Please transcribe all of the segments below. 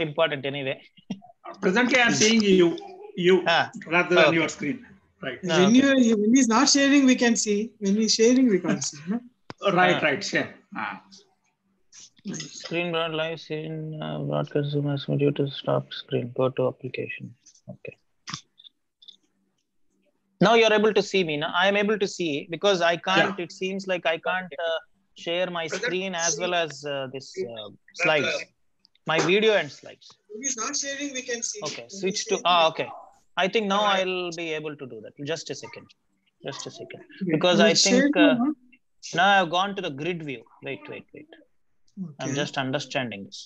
not important anyway. Presently, I'm seeing you, you Ah, rather than okay. your screen. Right. No, when okay. you when he's not sharing, we can see. When he's sharing, we can't see. No? Right, Ah. right. Share. Ah. Screen broad live screen uh, broadcast Zoom as due to stop screen. Go to application. Okay. Now you're able to see me. Now I am able to see because I can't. It seems like I can't uh, share my screen as well as uh, this uh, slides, my video and slides. When he's not sharing, we can see. Okay, switch to ah. Okay, I think now I'll be able to do that. Just a second. Just a second. can- Because I think uh, now I've gone to the grid view. Wait, wait, wait. I'm just understanding this.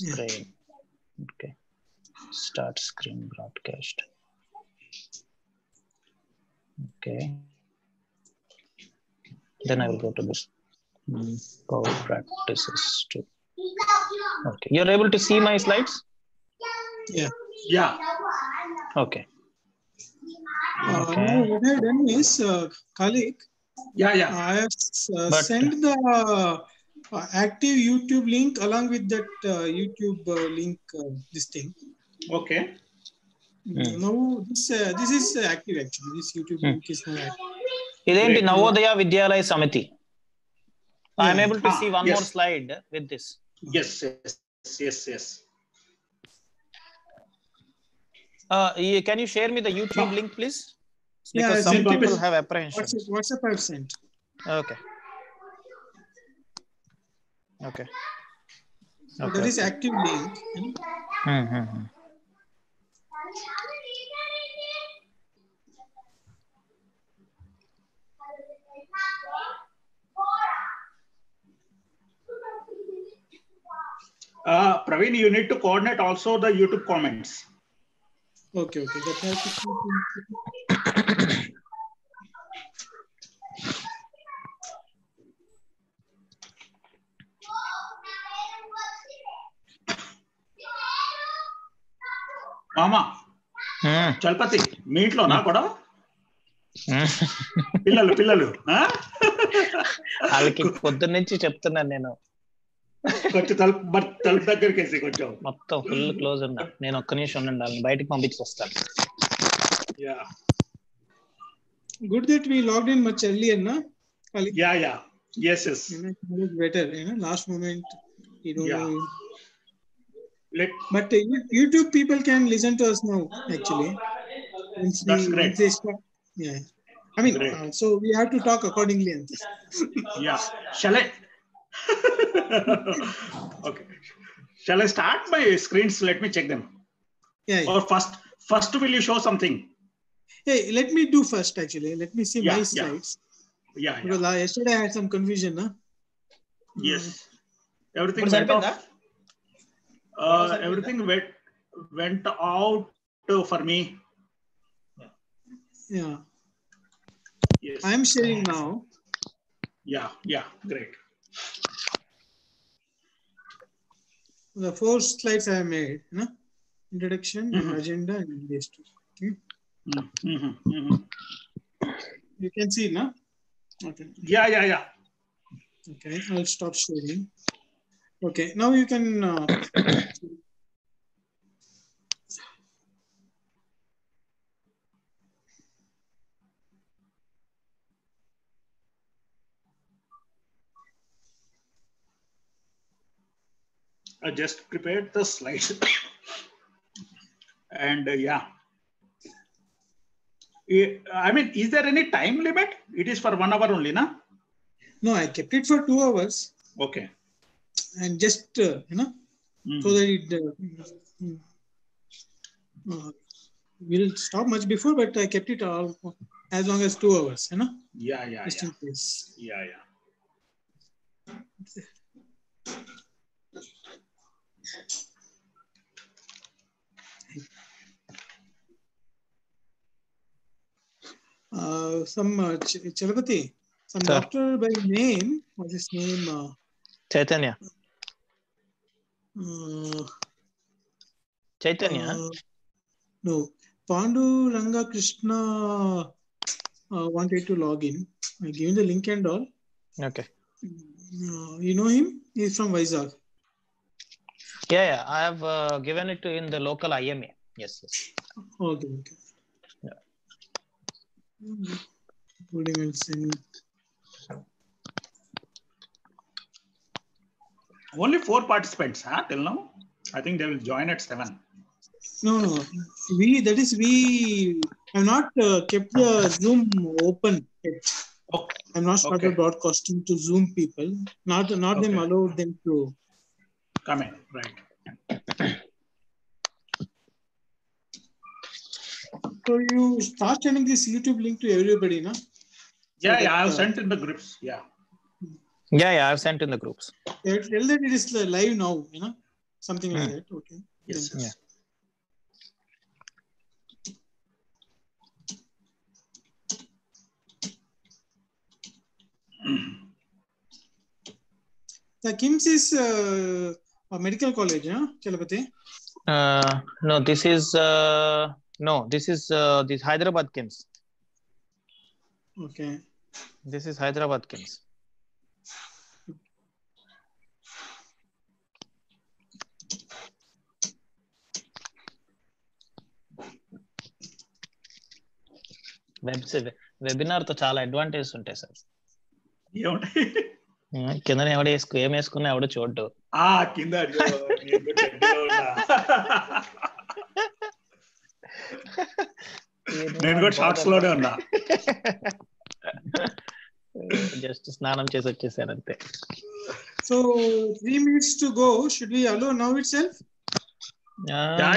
Yeah. Screen. Okay. Start screen broadcast. Okay. Then I will go to this. Hmm, Power practices too. Okay. You're able to see my slides? Yeah. Yeah. Okay. Uh, Okay. now what I've done is, uh, colleague, Yeah, yeah. I have uh, But- sent the uh, active YouTube link along with that uh, YouTube uh, link. Uh, this thing. Okay. Hmm. Now this uh, this is uh, active actually. This YouTube Hmm. link is now active. ఇదేంటి Great. Navodaya విద్యాలయ సమితి I'm Yeah. Able to Ah, see one yes. More slide with this yes yes yes yes uh, can you share me the YouTube link, please? Because yeah, some people is, have apprehension. WhatsApp, WhatsApp I've sent. Okay. Okay. So okay. there is active link. Mm -hmm. hmm, hmm. Uh, Praveen, you need to coordinate also the YouTube comments. Okay, okay. That has to keep in- మామా చలపతి మీ ఇంట్లోనా కూడా పిల్లలు పిల్లలు ఆ? వాళ్ళకి పొద్దున్న నుంచి చెప్తున్నాను నేను కొంచెం తలుపు తలుపు దగ్గరికి కొంచెం. మొత్తం ఫుల్ క్లోజ్ ఉన్నా నేను ఒక్క నిమిషం ఉండండి బయటకు పంపించి వస్తాను yeah good that we logged in much early అన్న? Yeah yeah yes yes better last moment but YouTube people can listen to us now actually yeah. I mean, so we have to talk accordingly. yeah. okay. Shall I start my screens? Let me check them. Yeah, yeah. Or first, first will you show something? Hey, let me do first actually. Let me see yeah, my slides. Yeah. yeah, Because uh, yesterday I had some confusion, huh? Yes. Mm-hmm. Everything went off. Uh, everything went went out for me. Yeah. Yes. I'm sharing now. Yeah. Yeah. Great. The four slides I made, na? Introduction, Mhm. agenda, and these two. Okay. Mhm, mhm, mhm. You can see, na? Okay. yeah yeah yeah Okay, I'll stop sharing. Okay, now you can. Uh, I just prepared the slides. and uh, yeah. I mean, is there any time limit? It is for one hour only, na? no, I kept it for two hours Okay. and just, uh, you know, Mhm. so that it uh, mm, uh, will stop much before, but I kept it all as long as two hours, you know, Yeah, yeah, just yeah. in case. Yeah, yeah. Uh, some uh, Ch Chalapati, some Sir. doctor by name, what's his name? Uh, Chaitanya. Uh, Chaitanya? Uh, no, Pandu Ranga Krishna uh, wanted to log in. I gave him the link and all. Okay. Uh, you know him? He's from Vizag. Yeah, yeah. I have uh, given it to in the local IMA. Yes, yes. Okay, okay. Yeah. Coding and send. Only four participants, huh, till now? I think they will join at seven. No, no. We that is we have not uh, kept the Zoom open yet. Okay. I'm not started Okay. broadcasting to Zoom people. Not not them Okay. allowed them to. Come in, right. So you start sending this YouTube link to everybody, no? Yeah, that, yeah, I have uh, sent in the groups. Yeah. Yeah, yeah. I've sent in the groups. Tell tell that it is live now, you know, something like Hmm. that. Okay. Yes. Then- yes. The KIMS is uh, a medical college, huh? Chalapati? Uh, no, this is uh, no, this is uh, this Hyderabad Kims. Okay. This is Hyderabad Kims. Web వెబినార్తో చాలా advantage ఉంటాయి sir ఏమంటే కింద ఎవడ వేసుకు ఏం వేసుకున్నా ఎవడ చూడ్డు Ah, కింద నేను కూడా షార్ట్స్లోనే ఉన్నా. జస్ట్ స్నానం చేసి వచ్చేసాను అంతే. So three minutes to go should we allow now itself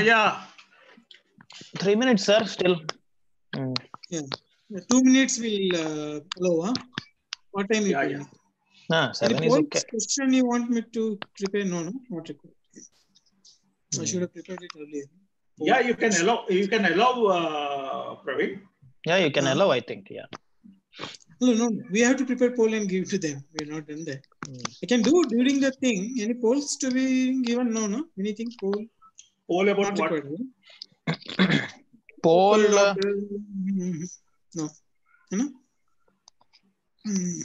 yeah three minutes sir still two minutes will allow what time No, seven is okay. question you want me to prepare? No, no, not required. Mm. I should have prepared it earlier. Four. Yeah, you can allow. You can allow, uh, Praveen. Yeah, you can ah. allow. I think. Yeah. No, no, no, we have to prepare poll and give to them. We're not done that. Mm. I can do during the thing. Any polls to be given? No, no. Anything poll. Poll about not what? poll. poll uh, mm-hmm. no. You know. Mm.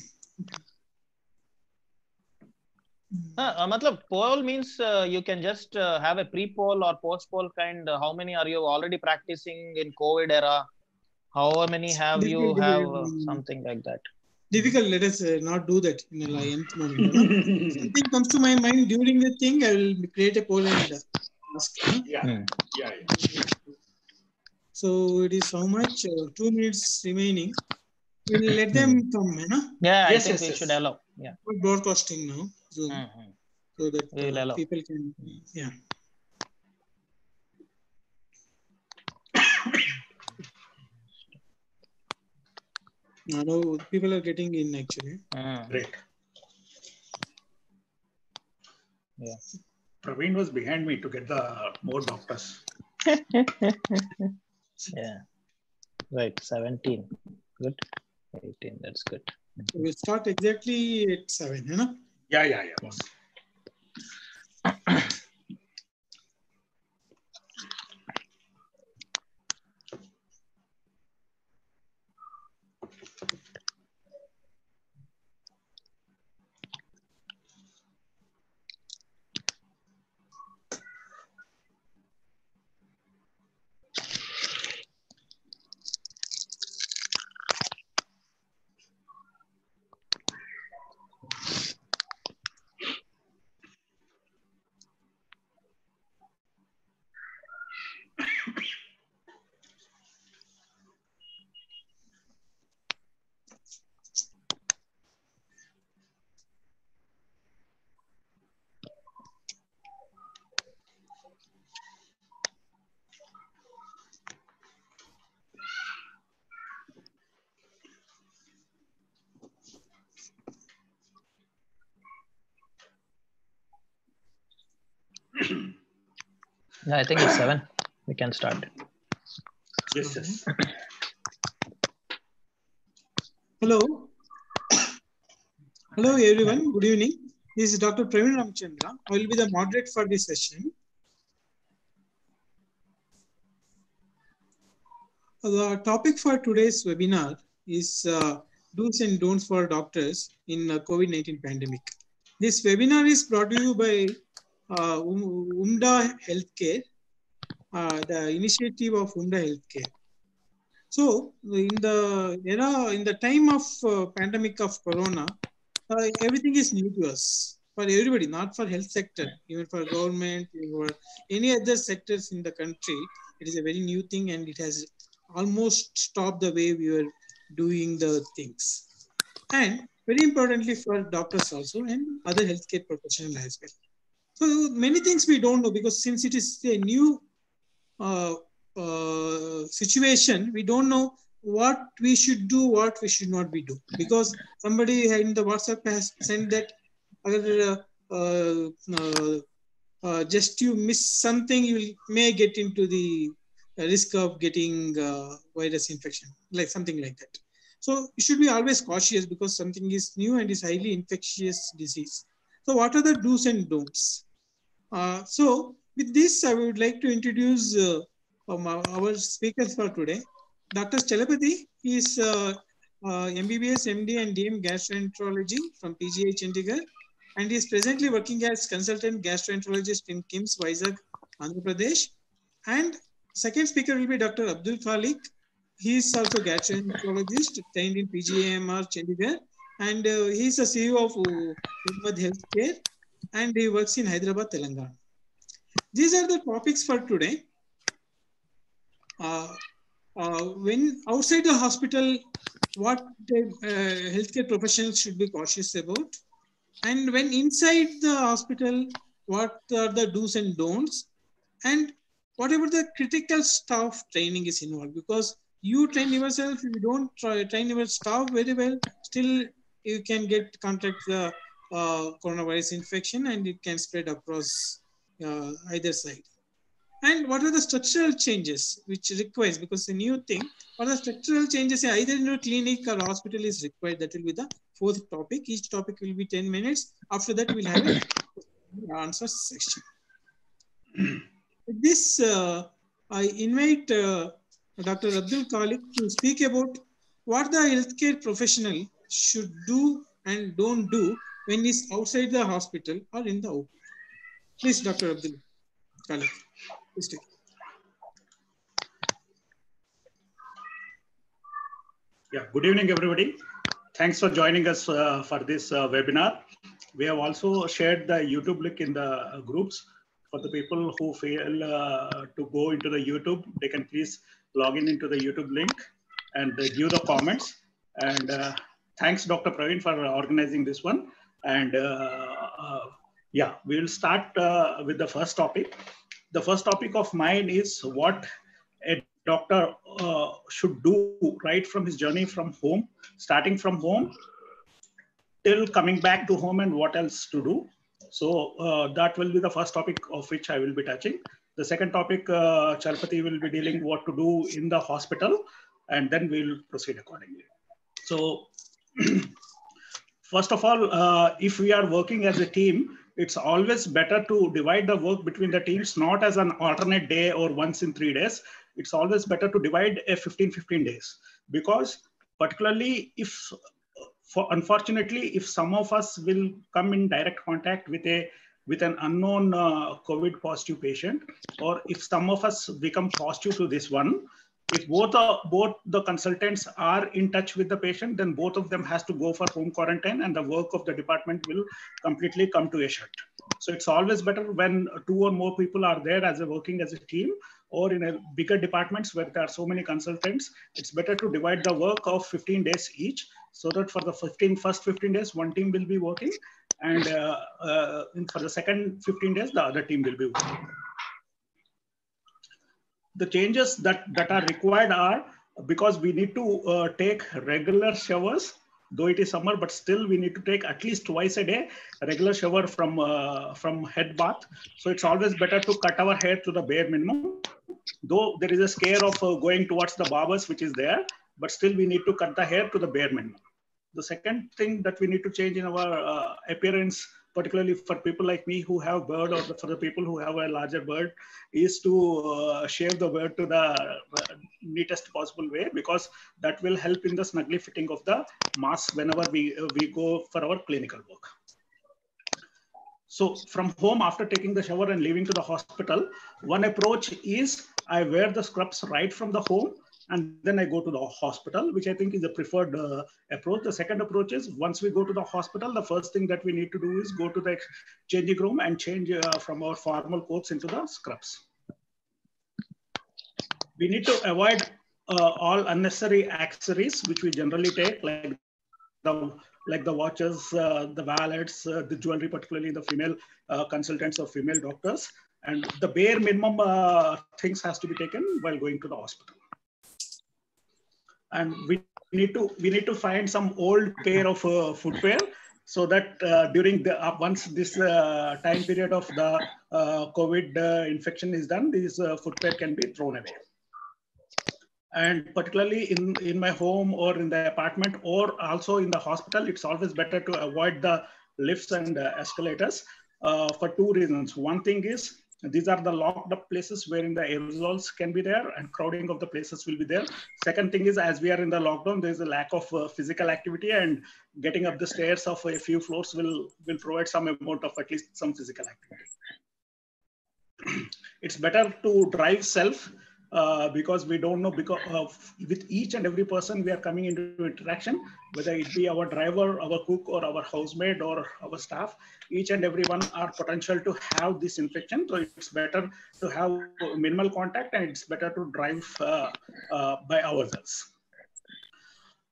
Hmm. matlab poll means uh, you can just uh, have a pre poll or post poll kind uh, how many are you already practicing in covid era how many have you have uh, something like that Difficult. Let us uh, not do that in a nth moment. Something comes to my mind during the thing, I will create a poll and uh, ask. huh? Yeah Hmm. Yeah So it is how much? Uh, two minutes remaining. We'll let them come, you know, yeah i Yes, think yes, we yes. should allow yeah for broadcasting now, Zoom, Mhm. so that We will uh, allow. people can, yeah. Now people are getting in actually. Mm. Great. Yeah. Praveen was behind me to get the more doctors. yeah right 17 good 18 that's good we'll start exactly at seven, you know. Yeah, yeah, yeah, boss. yeah i think it's 7 we can start Yes, yes. Hello. Hello, everyone. Good evening. This is Dr. Praveen Ramchandra. I will be the moderator for this session. The topic for today's webinar is uh, do's and don'ts for doctors in uh, COVID-19 pandemic. This webinar is brought to you by uh, Um- Umda Healthcare, uh, the initiative of Umda Healthcare. So in the era, in the time of uh, pandemic of Corona, uh, everything is new to us for everybody, not for health sector, even for government, or any other sectors in the country. It is a very new thing, and it has almost stopped the way we were doing the things. And very importantly for doctors also and other healthcare professionals as well. So many things we don't know because since it is a new uh, uh, situation, we don't know what we should do, what we should not be do. Because somebody in the WhatsApp has sent that uh, uh, uh, just you miss something, you may get into the risk of getting uh, virus infection, like something like that. So you should be always cautious because something is new and is highly infectious disease. So what are the do's and don'ts? Uh, so with this, I would like to introduce uh, um, our speakers for today. Dr. Chalapati is uh, uh, MBBS, MD and DM gastroenterology from PGI Chandigarh and he is presently working as consultant gastroenterologist in KIMS Vizag, Andhra Pradesh. And second speaker will be Dr. Abdul Khaliq. He is also gastroenterologist trained in PGIMER Chandigarh and uh, he is the CEO of Ummad Healthcare and he works in Hyderabad, Telangana. These are the topics for today. Uh, uh, when outside the hospital, what the uh, healthcare professionals should be cautious about. And when inside the hospital, what are the do's and don'ts. And whatever the critical staff training is involved. Because you train yourself, you don't try, train your staff very well, still you can get contract the uh, coronavirus infection and it can spread across uh, either side. And what are the structural changes which requires, because the new thing, what are the structural changes either in your clinic or hospital is required, that will be the fourth topic. Each topic will be 10 minutes. After that, we'll have an answer section. With this, uh, I invite uh, Dr. Abdul Khaliq to speak about what the healthcare professional should do and don't do when he's outside the hospital or in the OP. Please, Dr. Abdul Khaliq. Please take. Yeah, good evening, everybody. Thanks for joining us uh, for this uh, webinar. We have also shared the YouTube link in the uh, groups. For the people who fail uh, to go into the YouTube, they can please log in into the YouTube link and uh, give the comments. And uh, thanks, Dr. Praveen, for organizing this one. And yeah, we will start with the first topic. The first topic of mine is what a doctor uh, should do right from his journey from home, starting from home till coming back to home and what else to do. So uh, that will be the first topic of which I will be touching. The second topic, uh, Chalapati will be dealing what to do in the hospital and then we'll proceed accordingly. So first of all, uh, if we are working as a team, it's always better to divide the work between the teams, not as an alternate day or once in three days. It's always better to divide a 15, 15 days because particularly if for unfortunately, if some of us will come in direct contact with a with an unknown uh, COVID positive patient, or if some of us become positive to this one, if both the both the consultants are in touch with the patient, then both of them has to go for home quarantine, and the work of the department will completely come to a shut. So it's always better when two or more people are there as a working as a team, or in a bigger departments where there are so many consultants. It's better to divide the work of 15 days each, so that for the 15 first 15 days, one team will be working, and uh, uh, for the second 15 days, the other team will be working the changes that, that are required are because we need to uh, take regular showers, though it is summer, but still we need to take at least twice a day a regular shower from, uh, from head bath. So it's always better to cut our hair to the bare minimum. Though there is a scare of uh, going towards the barbers, which is there, but still we need to cut the hair to the bare minimum. The second thing that we need to change in our uh, appearance particularly for people like me who have bird or for the people who have a larger bird is to uh, shave the bird to the uh, neatest possible way because that will help in the snugly fitting of the mask whenever we uh, we go for our clinical work. So from home, after taking the shower and leaving to the hospital, one approach is I wear the scrubs right from the home and then I go to the hospital, which I think is the preferred uh, approach. The second approach is once we go to the hospital, the first thing that we need to do is go to the changing room and change uh, from our formal coats into the scrubs. We need to avoid uh, all unnecessary accessories, which we generally take, like the like the watches, uh, the wallets, uh, the jewelry, particularly the female uh, consultants or female doctors. And the bare minimum things has to be taken while going to the hospital. And we need to we need to find some old pair of uh, footwear so that uh, during the once this time period of the COVID infection is done, this footwear can be thrown away. And particularly in in my home or in the apartment or also in the hospital it's always better to avoid the lifts and uh, escalators uh, for two reasons. One thing is these are the locked up places wherein the aerosols can be there and crowding of the places will be there. Second thing is as we are in the lockdown there's a lack of uh, physical activity and getting up the stairs of a few floors will will provide some amount of at least some physical activity. It's better to drive self uh, because we don't know because of, with each and every person we are coming into interaction, whether it be our driver, our cook, or our housemaid or our staff, each and every one are potential to have this infection. So it's better to have minimal contact and it's better to drive uh, uh, by ourselves.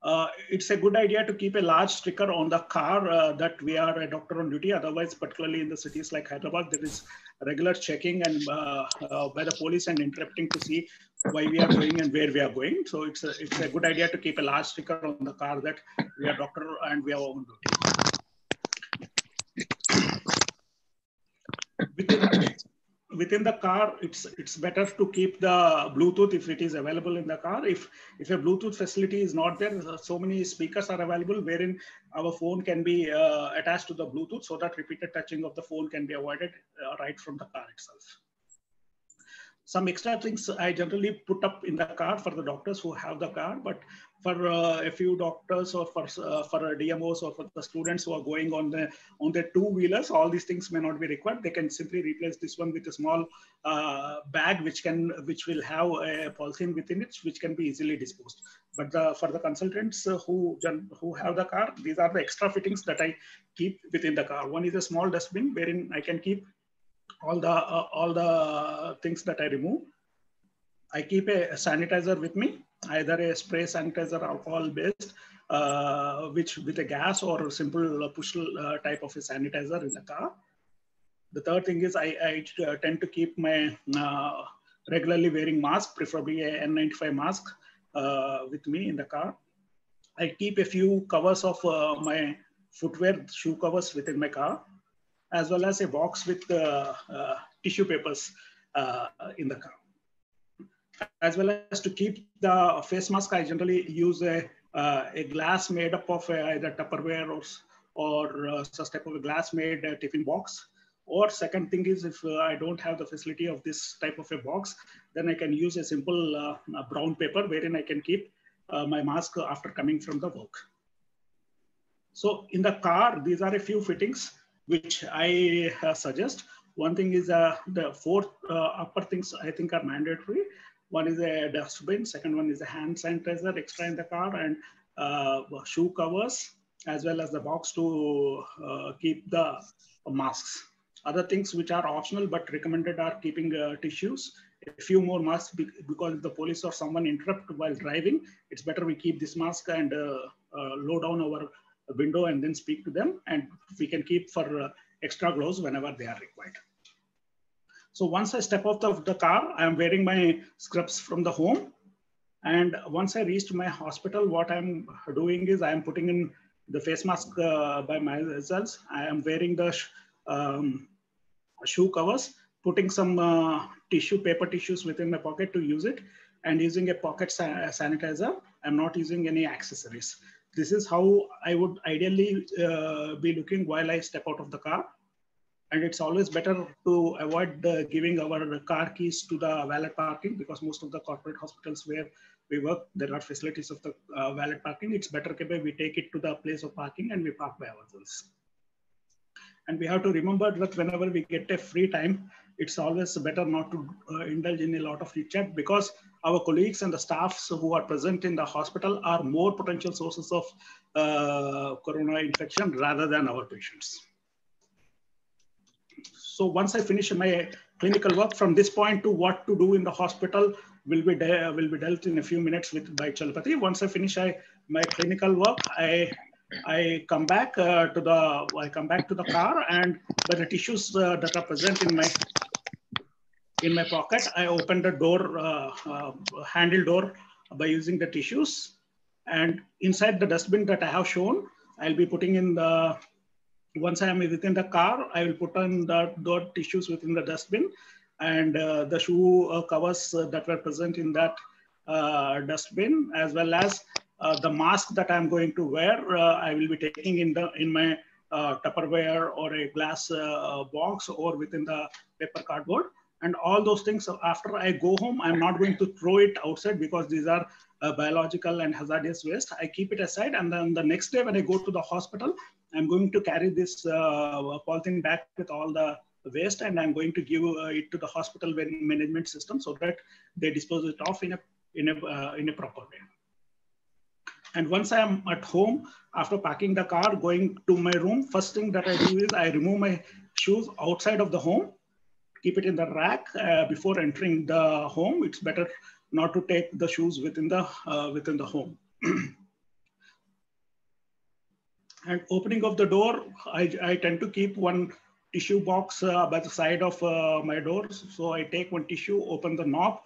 Uh, it's a good idea to keep a large sticker on the car uh, that we are a doctor on duty. Otherwise, particularly in the cities like Hyderabad, there is regular checking and uh, uh, by the police and interrupting to see why we are going and where we are going. So it's a, it's a good idea to keep a large sticker on the car that we are doctor and we are on duty. Within, within the car, it's it's better to keep the Bluetooth if it is available in the car. If if a Bluetooth facility is not there, so many speakers are available wherein our phone can be uh, attached to the Bluetooth so that repeated touching of the phone can be avoided uh, right from the car itself. Some extra things I generally put up in the car for the doctors who have the car, but for uh, a few doctors or for uh, for DMOs or for the students who are going on the on their two wheelers, all these things may not be required. They can simply replace this one with a small uh, bag, which can which will have a polythene within it, which can be easily disposed. But the, for the consultants who who have the car, these are the extra fittings that I keep within the car. One is a small dustbin wherein I can keep all the uh, all the things that I remove. I keep a sanitizer with me either a spray sanitizer alcohol based, uh, which with a gas or a simple push uh, type of a sanitizer in the car. The third thing is I, I uh, tend to keep my uh, regularly wearing mask, preferably a N95 mask uh, with me in the car. I keep a few covers of uh, my footwear, shoe covers within my car, as well as a box with tissue papers in the car as well as to keep the face mask, I generally use a, uh, a glass made up of uh, either Tupperware or, or uh, such type of a glass made uh, tiffin box. Or second thing is if uh, I don't have the facility of this type of a box, then I can use a simple uh, brown paper wherein I can keep my mask after coming from the work. So in the car, these are a few fittings which I suggest. One thing is the four upper things I think are mandatory. One is a dustbin, second one is a hand sanitizer extra in the car and uh, shoe covers, as well as the box to uh, keep the masks. Other things which are optional but recommended are keeping uh, tissues, a few more masks because if the police or someone interrupt while driving, it's better we keep this mask and uh, uh, low down our window and then speak to them. And we can keep for uh, extra gloves whenever they are required. So once I step out of the car, I am wearing my scrubs from the home. And once I reached my hospital, what I'm doing is I am putting in the face mask uh, by myself. I am wearing the sh um, shoe covers, putting some uh, tissue, paper tissues within my pocket to use it, and using a pocket sanitizer. I'm not using any accessories. This is how I would ideally uh, be looking while I step out of the car and it's always better to avoid uh, giving our car keys to the valet parking because most of the corporate hospitals where we work, there are facilities of the uh, valet parking. It's better if we take it to the place of parking and we park by ourselves. And we have to remember that whenever we get a free time, it's always better not to uh, indulge in a lot of chat because our colleagues and the staffs who are present in the hospital are more potential sources of uh, corona infection rather than our patients. So once I finish my clinical work from this point to what to do in the hospital will be will be dealt in a few minutes with by Chalapati. Once I finish I, my clinical work, I I come back uh, to the I come back to the car and by the tissues uh, that are present in my in my pocket, I open the door uh, uh, handle door by using the tissues, and inside the dustbin that I have shown, I'll be putting in the once I am within the car, I will put on the, the tissues within the dustbin and uh, the shoe uh, covers uh, that were present in that dustbin, as well as the mask that I'm going to wear, I will be taking in the in my Tupperware or a glass box or within the paper cardboard. And all those things after i go home i'm not going to throw it outside because these are uh, biological and hazardous waste. I keep it aside and then the next day when i go to the hospital i'm going to carry this uh, polythene back with all the waste and I'm going to give uh, it to the hospital management system so that they dispose it off in a, in a, uh, in a proper way. And once I am at home, after packing the car, going to my room, first thing that I do is I remove my shoes outside of the home, keep it in the rack uh, before entering the home. It's better not to take the shoes within the, uh, within the home. and opening of the door, I, I tend to keep one tissue box uh, by the side of uh, my doors. So I take one tissue, open the knob.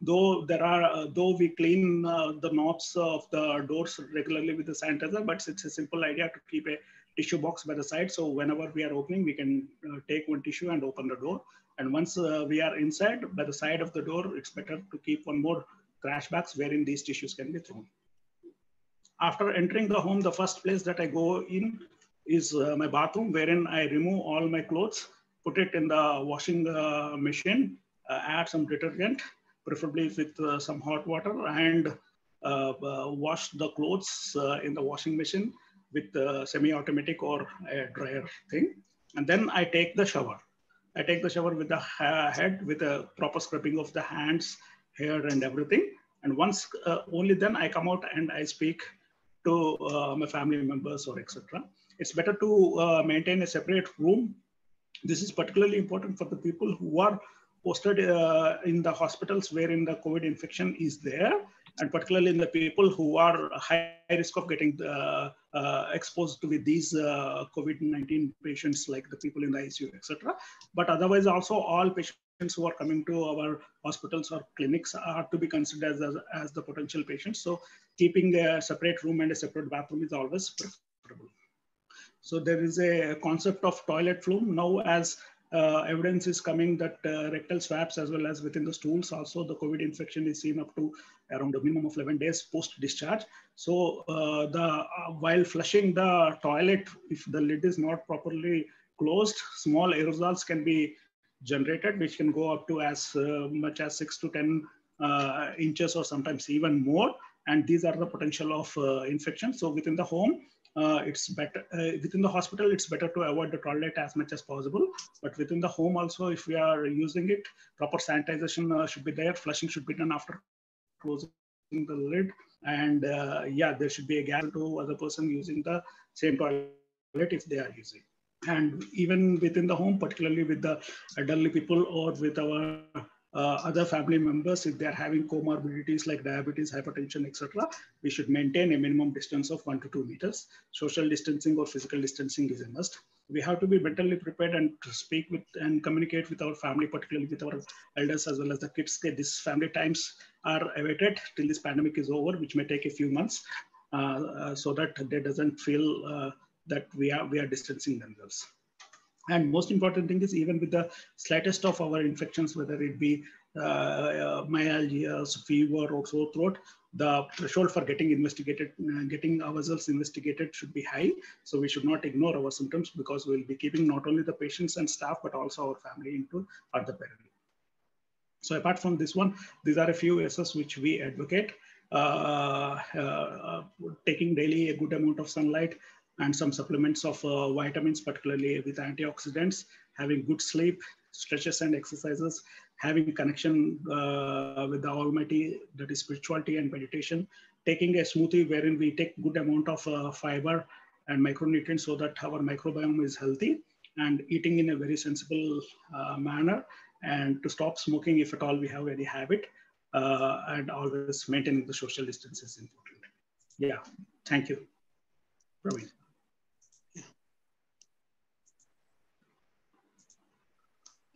Though there are, uh, though we clean uh, the knobs of the doors regularly with the sanitizer, but it's a simple idea to keep a tissue box by the side. So whenever we are opening, we can uh, take one tissue and open the door. And once uh, we are inside, by the side of the door, it's better to keep one more trash bags wherein these tissues can be thrown. After entering the home, the first place that I go in is uh, my bathroom wherein I remove all my clothes, put it in the washing uh, machine, uh, add some detergent, preferably with uh, some hot water and uh, uh, wash the clothes in the washing machine with semi-automatic or a dryer thing. And then I take the shower. I take the shower with the head with a proper scrubbing of the hands, hair and everything. And once, only then I come out and I speak to my family members or etc it's better to uh, maintain a separate room. This is particularly important for the people who are posted uh, in the hospitals wherein the COVID infection is there, and particularly in the people who are high risk of getting uh, uh exposed to with these uh, COVID-19 patients, like the people in the ICU, etc. But otherwise, also all patients who are coming to our hospitals or clinics are to be considered as, as the potential patients. So keeping a separate room and a separate bathroom is always preferable. So there is a concept of toilet flume now as uh, evidence is coming that uh, rectal swabs as well as within the stools also the COVID infection is seen up to around a minimum of 11 days post discharge. So uh, the uh, while flushing the toilet, if the lid is not properly closed, small aerosols can be generated, which can go up to as uh, much as six to 10 uh, inches or sometimes even more. And these are the potential of infection. So within the home, uh, it's better uh, within the hospital it's better to avoid the toilet as much as possible but within the home also if we are using it proper sanitization uh, should be there flushing should be done after closing the lid and uh, yeah there should be a gap to other person using the same toilet if they are using and even within the home particularly with the elderly people or with our uh, other family members, if they're having comorbidities like diabetes, hypertension, etc., we should maintain a minimum distance of one to two meters. Social distancing or physical distancing is a must. We have to be mentally prepared and speak with and communicate with our family, particularly with our elders as well as the kids. These family times are awaited till this pandemic is over, which may take a few months, uh, uh, so that they doesn't feel uh, that we are we are distancing themselves. And most important thing is even with the slightest of our infections, whether it be uh, uh, myalgia, fever, or sore throat, the threshold for getting investigated, uh, getting ourselves investigated should be high. So we should not ignore our symptoms because we'll be keeping not only the patients and staff, but also our family into other peril. So apart from this one, these are a few S's which we advocate. Uh, uh, taking daily a good amount of sunlight, and some supplements of uh, vitamins, particularly with antioxidants, having good sleep, stretches and exercises, having connection uh, with the Almighty, that is spirituality and meditation, taking a smoothie wherein we take good amount of uh, fiber and micronutrients so that our microbiome is healthy and eating in a very sensible uh, manner and to stop smoking if at all we have any habit uh, and always maintaining the social distance is important. Yeah, thank you. Praveen.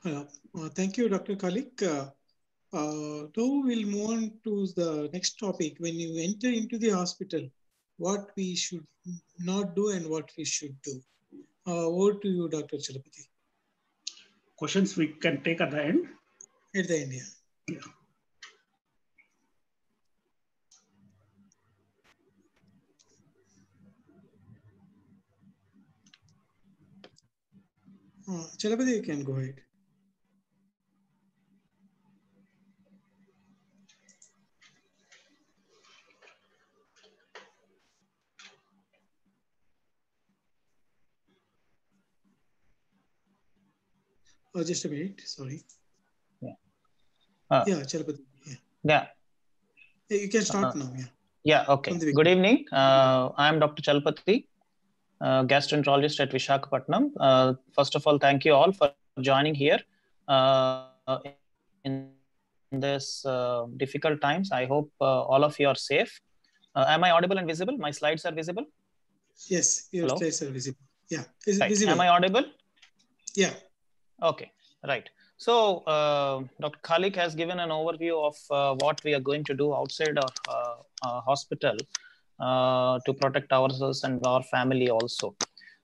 Uh, uh, thank you, Dr. Khaliq. Uh, uh, now we'll move on to the next topic. When you enter into the hospital, what we should not do and what we should do. Uh, over to you, Dr. Chalapati. Questions we can take at the end? At the end, yeah. Yeah. Uh, Chalapati, you can go ahead. Oh, just a minute. Sorry. Yeah. Uh, yeah, Chalapati. Yeah. Yeah. Yeah, You can start Uh, now. Yeah. Yeah, okay. Good evening. Uh, I'm Dr. Chalapati, uh, gastroenterologist at Vishakhapatnam. Uh, first of all, thank you all for joining here uh, in this uh, difficult times. I hope uh, all of you are safe. Uh, am I audible and visible? My slides are visible? Yes, your Hello? slides are visible. Yeah. Is it Right. visible? Am I audible? Yeah. Okay, right. So, uh, Dr. Khaliq has given an overview of uh, what we are going to do outside our uh, uh, hospital uh, to protect ourselves and our family also.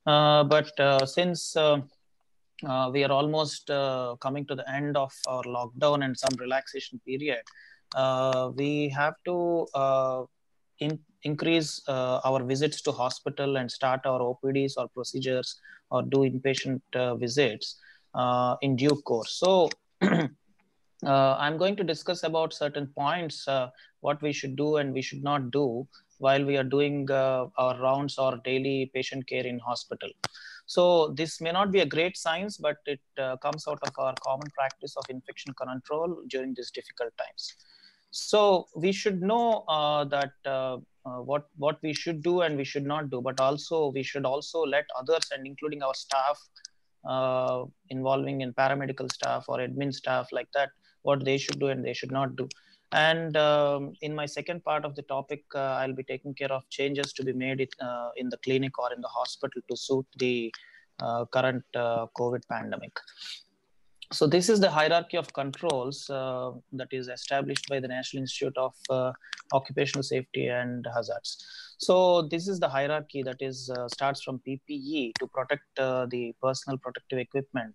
Uh, but since we are almost coming to the end of our lockdown and some relaxation period, we have to in, increase our visits to hospital and start our OPDs or procedures or do inpatient visits uh, in due course. So uh, I'm going to discuss about certain points, uh, what we should do and we should not do while we are doing uh, our rounds or daily patient care in hospital. So this may not be a great science, but it comes out of our common practice of infection control during these difficult times. So we should know that uh, what what we should do and we should not do, but also we should also let others and including our staff uh, involving in paramedical staff or admin staff like that what they should do and they should not do. And um, in my second part of the topic uh, i'll be taking care of changes to be made it, uh, in the clinic or in the hospital to suit the uh, current uh, covid pandemic so this is the hierarchy of controls uh, that is established by the national institute of uh, occupational safety and hazards. So this is the hierarchy that is uh, starts from ppe to protect uh, the personal protective equipment.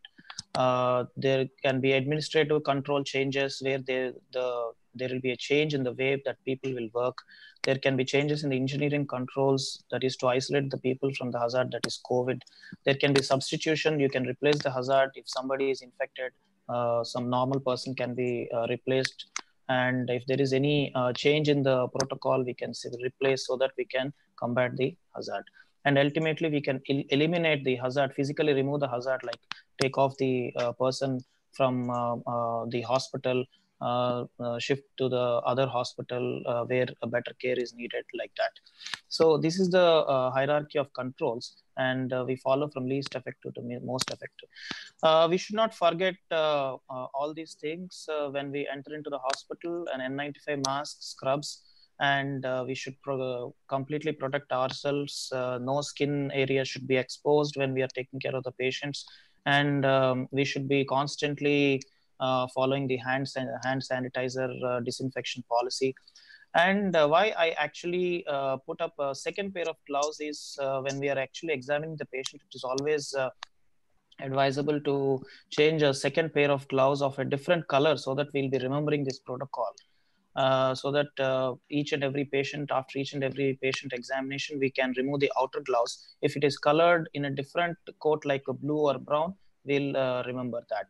Uh, there can be administrative control changes where there the there will be a change in the way that people will work. There can be changes in the engineering controls that is to isolate the people from the hazard that is covid. There can be substitution. You can replace the hazard if somebody is infected. Uh, some normal person can be uh, replaced. And if there is any uh, change in the protocol we can replace so that we can combat the hazard. And ultimately we can el- eliminate the hazard physically remove the hazard like take off the uh, person from uh, uh, the hospital shift to the other hospital uh, where a better care is needed like that. So this is the uh, hierarchy of controls and uh, we follow from least effective to most effective. Uh, we should not forget uh, uh, all these things uh, when we enter into the hospital an n95 mask scrubs and uh, we should pro- completely protect ourselves. Uh, no skin area should be exposed when we are taking care of the patients and um, we should be constantly uh, following the hand, san- hand sanitizer uh, disinfection policy. And uh, why i actually uh, put up a second pair of gloves is uh, when we are actually examining the patient it is always uh, advisable to change a second pair of gloves of a different color so that we'll be remembering this protocol. Uh, so that uh, each and every patient after each and every patient examination we can remove the outer gloves. If it is colored in a different coat like a blue or brown we'll uh, remember that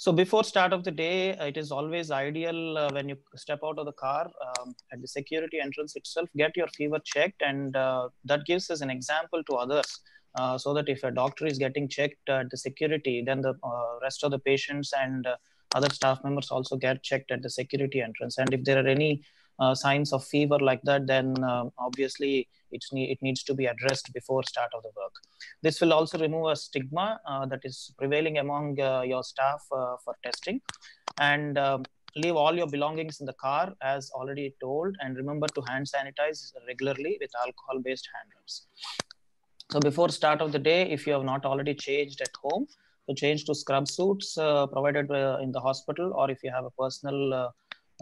So before start of the day, it is always ideal uh, when you step out of the car um, at the security entrance itself, get your fever checked. And uh, that gives us an example to others uh, so that if a doctor is getting checked at the security, then the uh, rest of the patients and uh, other staff members also get checked at the security entrance. And if there are any signs of fever like that, then obviously it's ne- it needs to be addressed before start of the work. This will also remove a stigma that is prevailing among your staff for testing. And um, leave all your belongings in the car as already told and remember to hand sanitize regularly with alcohol based hand rubs so before start of the day, if you have not already changed at home, so change to scrub suits uh, provided uh, in the hospital, or if you have a personal uh,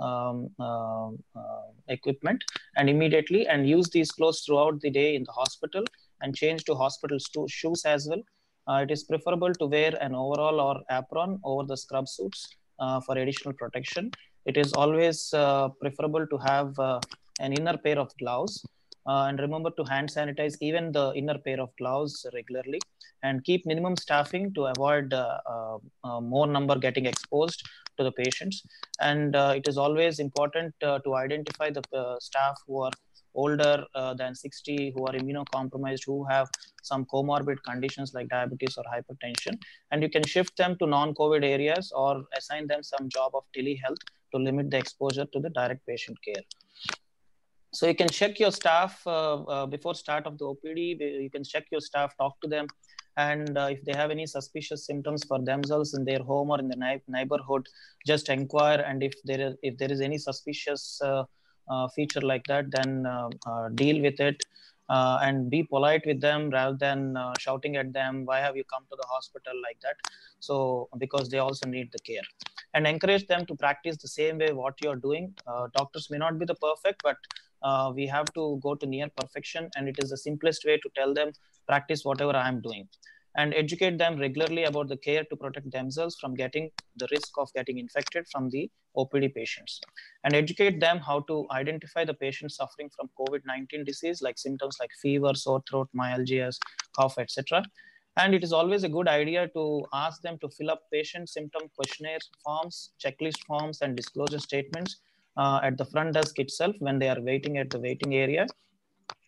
um, uh, uh, equipment, and immediately and use these clothes throughout the day in the hospital, and change to hospital sto- shoes as well. Uh, it is preferable to wear an overall or apron over the scrub suits for additional protection. It is always preferable to have an inner pair of gloves uh, and remember to hand sanitize even the inner pair of gloves regularly and keep minimum staffing to avoid uh, uh, uh more number getting exposed to the patients and uh, it is always important uh, to identify the staff who are older than 60 who are immunocompromised who have some comorbid conditions like diabetes or hypertension and you can shift them to non-covid areas or assign them some job of telehealth to limit the exposure to the direct patient care so you can check your staff uh, uh, before start of the OPD. You can check your staff, talk to them, and uh, if they have any suspicious symptoms for themselves in their home or in the neighborhood, just inquire. And if there is if there is any suspicious uh, uh, feature like that, then uh, deal with it. and be polite with them rather than shouting at them why have you come to the hospital like that so because they also need the care and encourage them to practice the same way what you're doing doctors may not be the perfect but uh, we have to go to near perfection and it is the simplest way to tell them practice whatever i am doing and educate them regularly about the care to protect themselves from getting the risk of getting infected from the opd patients and educate them how to identify the patients suffering from covid-19 disease like symptoms like fever sore throat myalgia cough etc and it is always a good idea to ask them to fill up patient symptom questionnaire forms checklist forms and disclosure statements uh, at the front desk itself when they are waiting at the waiting area.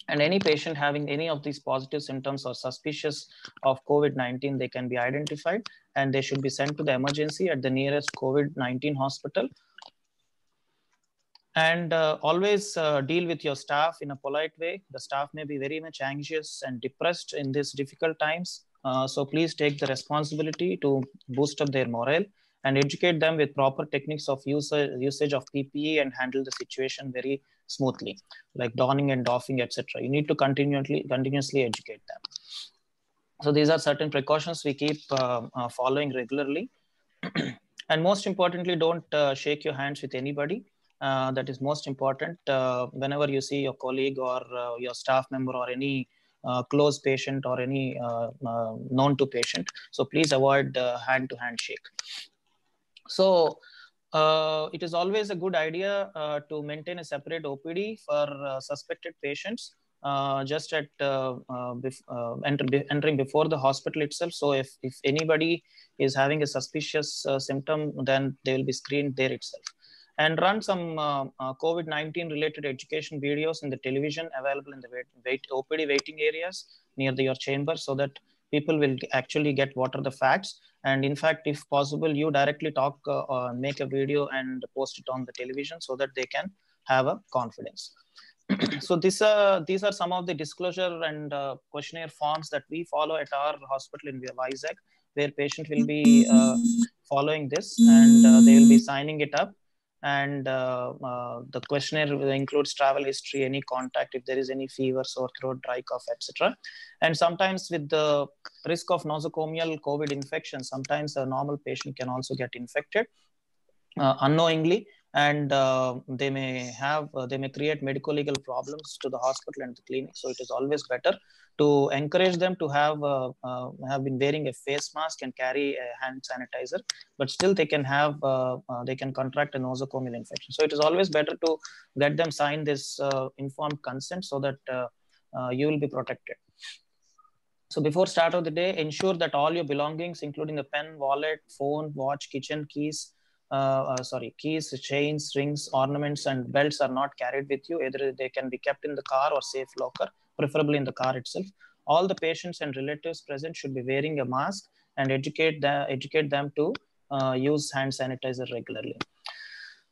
And any patient having any of these positive symptoms or suspicious of COVID-19, they can be identified and they should be sent to the emergency at the nearest COVID-19 hospital. And uh, always uh, deal with your staff in a polite way. The staff may be very much anxious and depressed in these difficult times. Uh, so please take the responsibility to boost up their morale and educate them with proper techniques of user, usage of PPE and handle the situation very smoothly, like donning and doffing, etc. You need to continually continuously educate them. So these are certain precautions we keep uh, uh, following regularly. and most importantly, don't uh, shake your hands with anybody. Uh, that is most important. Uh, whenever you see your colleague or uh, your staff member or any uh, close patient or any uh, uh, known to patient. So please avoid hand to hand shake. So uh, it is always a good idea uh, to maintain a separate OPD for uh, suspected patients uh, just at uh, uh, bef- enter, be- entering before the hospital itself. So if, if anybody is having a suspicious symptom, then they will be screened there itself. And run some COVID 19 related education videos in the television available in the wait, wait, OPD waiting areas near the, your chamber so that people will actually get what are the facts. And in fact if possible you directly talk uh, uh, make a video and post it on the television so that they can have a confidence. So this uh, these are some of the disclosure and uh, questionnaire forms that we follow at our hospital in Vizag, where patient will be uh, following this and uh, they will be signing it up and uh, uh, the questionnaire includes travel history any contact if there is any fever sore throat dry cough etc and sometimes with the risk of nosocomial covid infection sometimes a normal patient can also get infected. Uh, unknowingly and uh, they may have uh, they may create medical legal problems to the hospital and the clinic. So it is always better to encourage them to have uh, uh have been wearing a face mask and carry a hand sanitizer but still they can have uh, uh, they can contract a nosocomial infection. So it is always better to get them sign this informed consent so that you will be protected. So before start of the day, ensure that all your belongings, including the pen, wallet, phone, watch, kitchen keys, sorry, keys, chains, rings, ornaments, and belts are not carried with you. Either they can be kept in the car or safe locker, preferably in the car itself. All the patients and relatives present should be wearing a mask and educate, the, educate them to uh, use hand sanitizer regularly.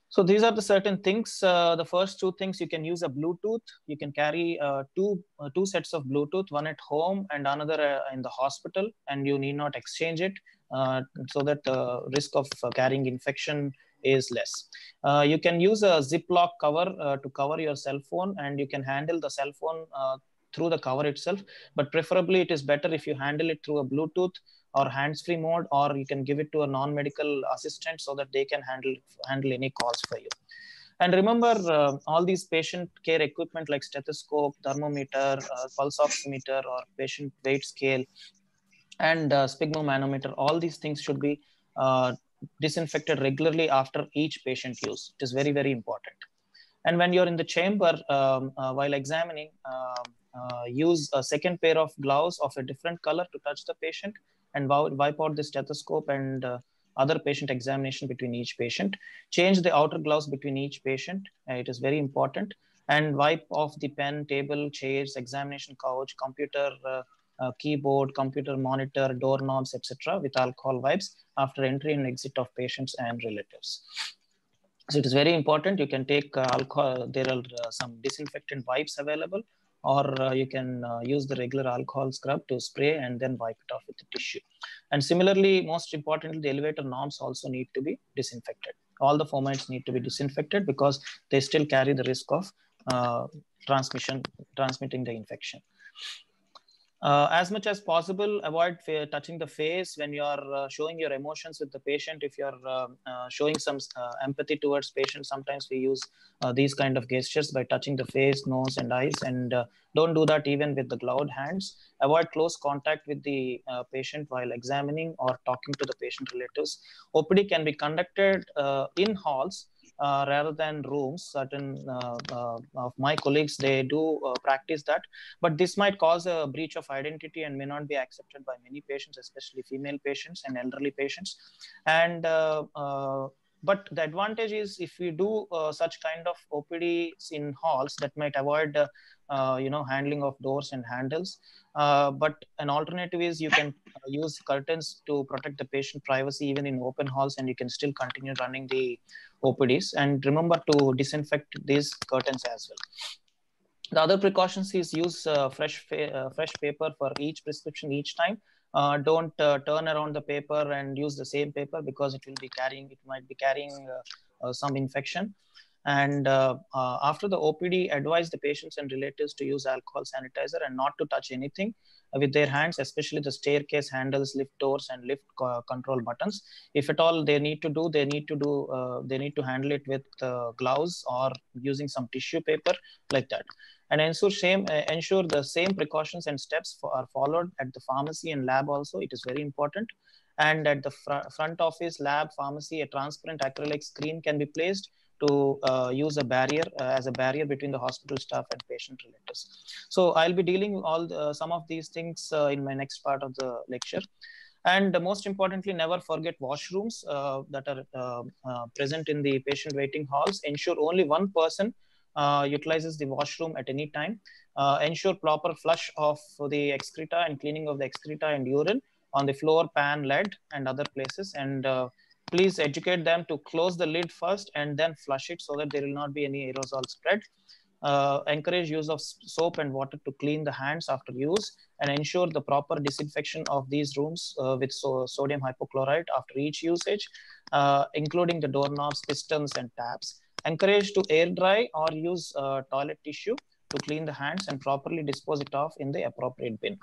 So these are the certain things. Uh, the first two things you can use a Bluetooth. You can carry uh, two uh, two sets of Bluetooth, one at home and another uh, in the hospital, and you need not exchange it uh, so that the risk of uh, carrying infection is less. you can use a Ziploc cover to cover your cell phone, and you can handle the cell phone through the cover itself. But preferably, it is better if you handle it through a Bluetooth or hands-free mode, or you can give it to a non-medical assistant so that they can handle handle any calls for you. And remember, uh, all these patient care equipment like stethoscope, thermometer, uh, pulse oximeter, or patient weight scale, and uh, sphygmomanometer, all these things should be uh, disinfected regularly after each patient use. It is very, very important. And when you're in the chamber um, uh, while examining, um, uh, use a second pair of gloves of a different color to touch the patient and wipe out the stethoscope and uh, other patient examination between each patient. Change the outer gloves between each patient. Uh, it is very important. And wipe off the pen, table, chairs, examination couch, computer, uh, keyboard, computer monitor, doorknobs, etc. with alcohol wipes after entry and exit of patients and relatives. So it is very important. You can take uh, alcohol. There are uh, some disinfectant wipes available or uh, you can uh, use the regular alcohol scrub to spray and then wipe it off with the tissue. And similarly, most importantly, the elevator knobs also need to be disinfected. All the formats need to be disinfected because they still carry the risk of uh, transmission, transmitting the infection. Uh, as much as possible, avoid touching the face when you are uh, showing your emotions with the patient. If you are uh, uh showing some uh, empathy towards patients sometimes we use uh, these kind of gestures by touching the face, nose, and eyes. And don't do that even with the gloved hands. Avoid close contact with the patient while examining or talking to the patient relatives. OPD can be conducted in halls uh, rather than rooms. Certain uh, uh, of my colleagues they do practice that, but this might cause a breach of identity and may not be accepted by many patients, especially female patients and elderly patients. And but the advantage is if we do uh, such kind of opds in halls that might avoid uh, uh, you know handling of doors and handles but an alternative is you can use curtains to protect the patient privacy even in open halls and you can still continue running the OPDs. And remember to disinfect these curtains as well. The other precautions is use uh, fresh, uh, fresh paper for each prescription each time. Uh, don't uh, turn around the paper and use the same paper because it will be carrying, it might be carrying uh, uh, some infection. And after the OPD, advise the patients and relatives to use alcohol sanitizer and not to touch anything with their hands, especially the staircase handles, lift doors, and lift control buttons. If at all they need to do, they need to do, uh, they need to handle it with uh, gloves or using some tissue paper like that. And ensure same, uh, ensure the same precautions and steps for, are followed at the pharmacy and lab also. It is very important. And at the fr front office, lab, pharmacy, a transparent acrylic screen can be placed to uh, use a barrier uh, as a barrier between the hospital staff and patient relatives. So I'll be dealing all the, some of these things uh, in my next part of the lecture. And most importantly, never forget washrooms uh, that are uh, present in the patient waiting halls. Ensure only one person utilizes the washroom at any time. ensure proper flush of the excreta and cleaning of the excreta and urine on the floor, pan, lead, and other places. And please educate them to close the lid first and then flush it so that there will not be any aerosol spread. Uh, encourage use of soap and water to clean the hands after use and ensure the proper disinfection of these rooms uh, with so sodium hypochlorite after each usage, uh, including the doorknobs, pistons, and taps. Encourage to air dry or use uh, toilet tissue to clean the hands and properly dispose it off in the appropriate bin.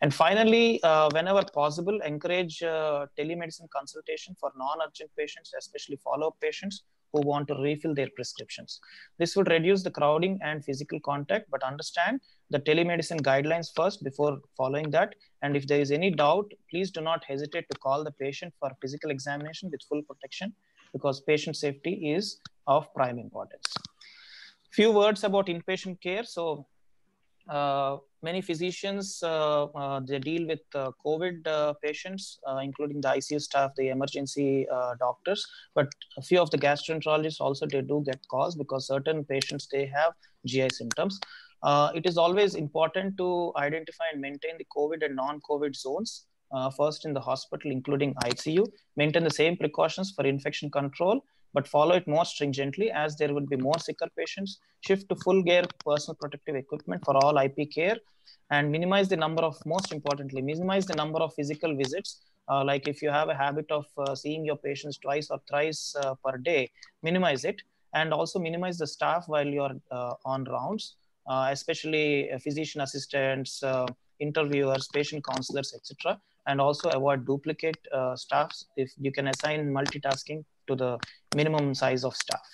And finally, uh, whenever possible, encourage uh, telemedicine consultation for non-urgent patients, especially follow-up patients who want to refill their prescriptions. This would reduce the crowding and physical contact, but understand the telemedicine guidelines first before following that. And if there is any doubt, please do not hesitate to call the patient for physical examination with full protection because patient safety is of prime importance. Few words about inpatient care. So uh, many physicians uh, uh, they deal with COVID patients, including the ICU staff, the emergency doctors. But a few of the gastroenterologists also they do get calls because certain patients they have GI symptoms. it is always important to identify and maintain the COVID and non-COVID zones uh, first in the hospital, including ICU, maintain the same precautions for infection control, but follow it more stringently as there would be more sicker patients, shift to full gear personal protective equipment for all IP care, and minimize the number of, most importantly, minimize the number of physical visits. Uh, like if you have a habit of uh, seeing your patients twice or thrice uh, per day, minimize it, and also minimize the staff while you're uh, on rounds, uh, especially uh, physician assistants, interviewers, patient counselors, etc and also avoid duplicate staffs if you can assign multitasking to the minimum size of staff.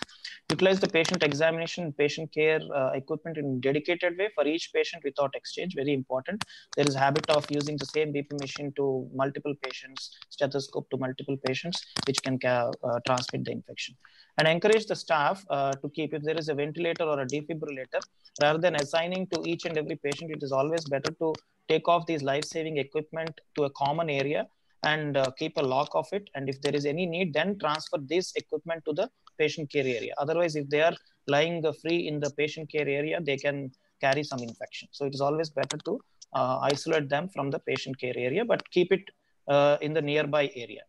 Utilize the patient examination, patient care uh, equipment in dedicated way for each patient without exchange, very important. There is a habit of using the same BP machine to multiple patients, stethoscope to multiple patients, which can uh, transmit the infection. And encourage the staff uh, to keep, if there is a ventilator or a defibrillator, rather than assigning to each and every patient, it is always better to take off these life-saving equipment to a common area and uh, keep a lock of it. And if there is any need, then transfer this equipment to the patient care area. Otherwise, if they are lying free in the patient care area, they can carry some infection. So it is always better to uh, isolate them from the patient care area, but keep it uh, in the nearby area.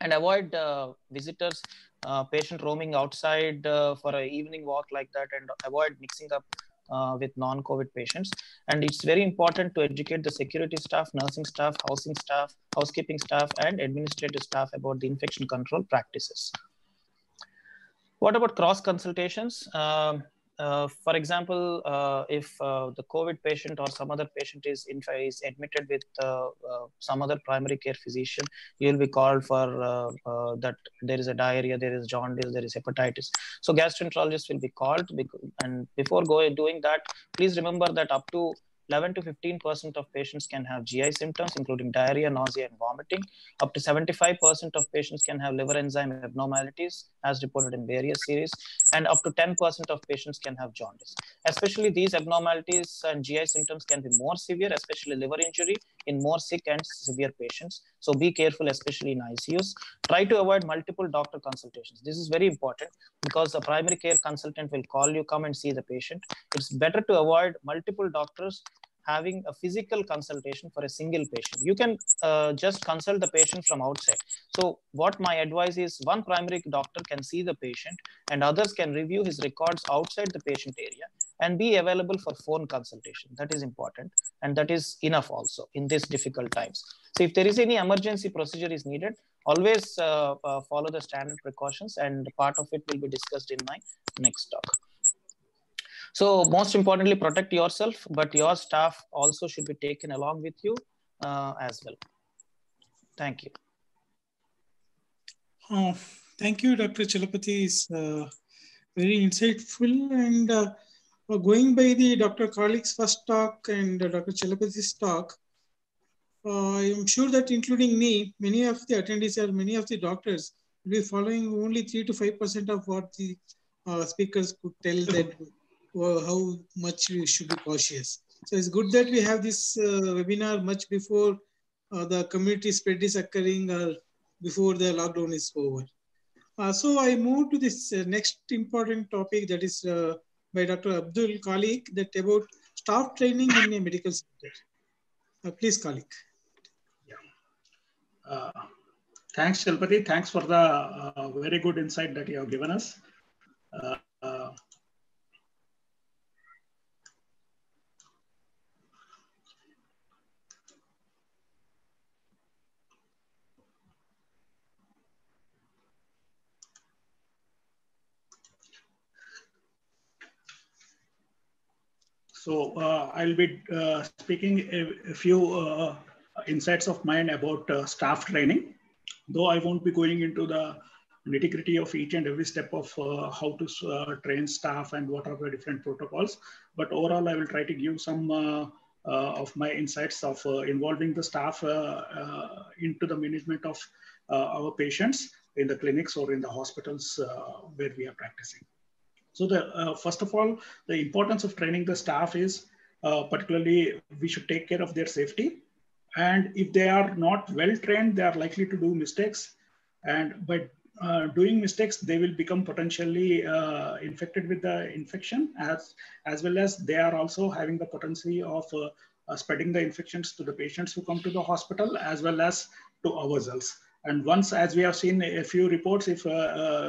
And avoid uh, visitors, uh, patient roaming outside uh, for an evening walk like that, and avoid mixing up uh, with non-COVID patients. And it's very important to educate the security staff, nursing staff, housing staff, housekeeping staff, and administrative staff about the infection control practices. What about cross consultations? Um, for example, uh, if uh, the COVID patient or some other patient is in is admitted with uh, uh, some other primary care physician, you will be called for uh, that there is a diarrhea, there is jaundice, there is hepatitis. So gastroenterologist will be called, and before going doing that, please remember that up to 11 to 15% of patients can have GI symptoms, including diarrhea, nausea, and vomiting. Up to 75% of patients can have liver enzyme abnormalities, as reported in various series, and up to 10% of patients can have jaundice. Especially these abnormalities and GI symptoms can be more severe, especially liver injury in more sick and severe patients. So be careful, especially in ICUs. Try to avoid multiple doctor consultations. This is very important because a primary care consultant will call you, come and see the patient. It's better to avoid multiple doctors having a physical consultation for a single patient. You can uh, just consult the patient from outside. So what my advice is one primary doctor can see the patient and others can review his records outside the patient area and be available for phone consultation. That is important. And that is enough also in these difficult times. So if there is any emergency procedure is needed, always uh, uh, follow the standard precautions and part of it will be discussed in my next talk. So most importantly, protect yourself, but your staff also should be taken along with you uh, as well. Thank you. Oh, thank you, Dr. Chalapati. Is uh, very insightful and uh, going by the Dr. Khaliq's first talk and Dr. Chalapati's talk, uh, I'm sure that including me, many of the attendees or many of the doctors will be following only 3 to 5% of what the uh, speakers could tell that how much we should be cautious. So it's good that we have this uh, webinar much before uh, the community spread is occurring or before the lockdown is over. Uh, so I move to this uh, next important topic that is uh, by Dr. Abdul Khaliq that about staff training in a medical center. Uh, please, Khaliq. Yeah. thanks, Chalapati. Thanks for the very good insight that you have given us. So uh, I'll be uh, speaking a, a few uh, insights of mine about uh, staff training, though I won't be going into the nitty gritty of each and every step of uh, how to uh, train staff and what are the different protocols. But overall, I will try to give some of my insights of involving the staff into the management of our patients in the clinics or in the hospitals where we are practicing. So the uh, first of all, the importance of training the staff is uh, particularly we should take care of their safety. And if they are not well trained, they are likely to do mistakes. And by uh, doing mistakes, they will become potentially uh, infected with the infection as, as well as they are also having the potency of uh, uh, spreading the infections to the patients who come to the hospital as well as to ourselves. And once, as we have seen a few reports, if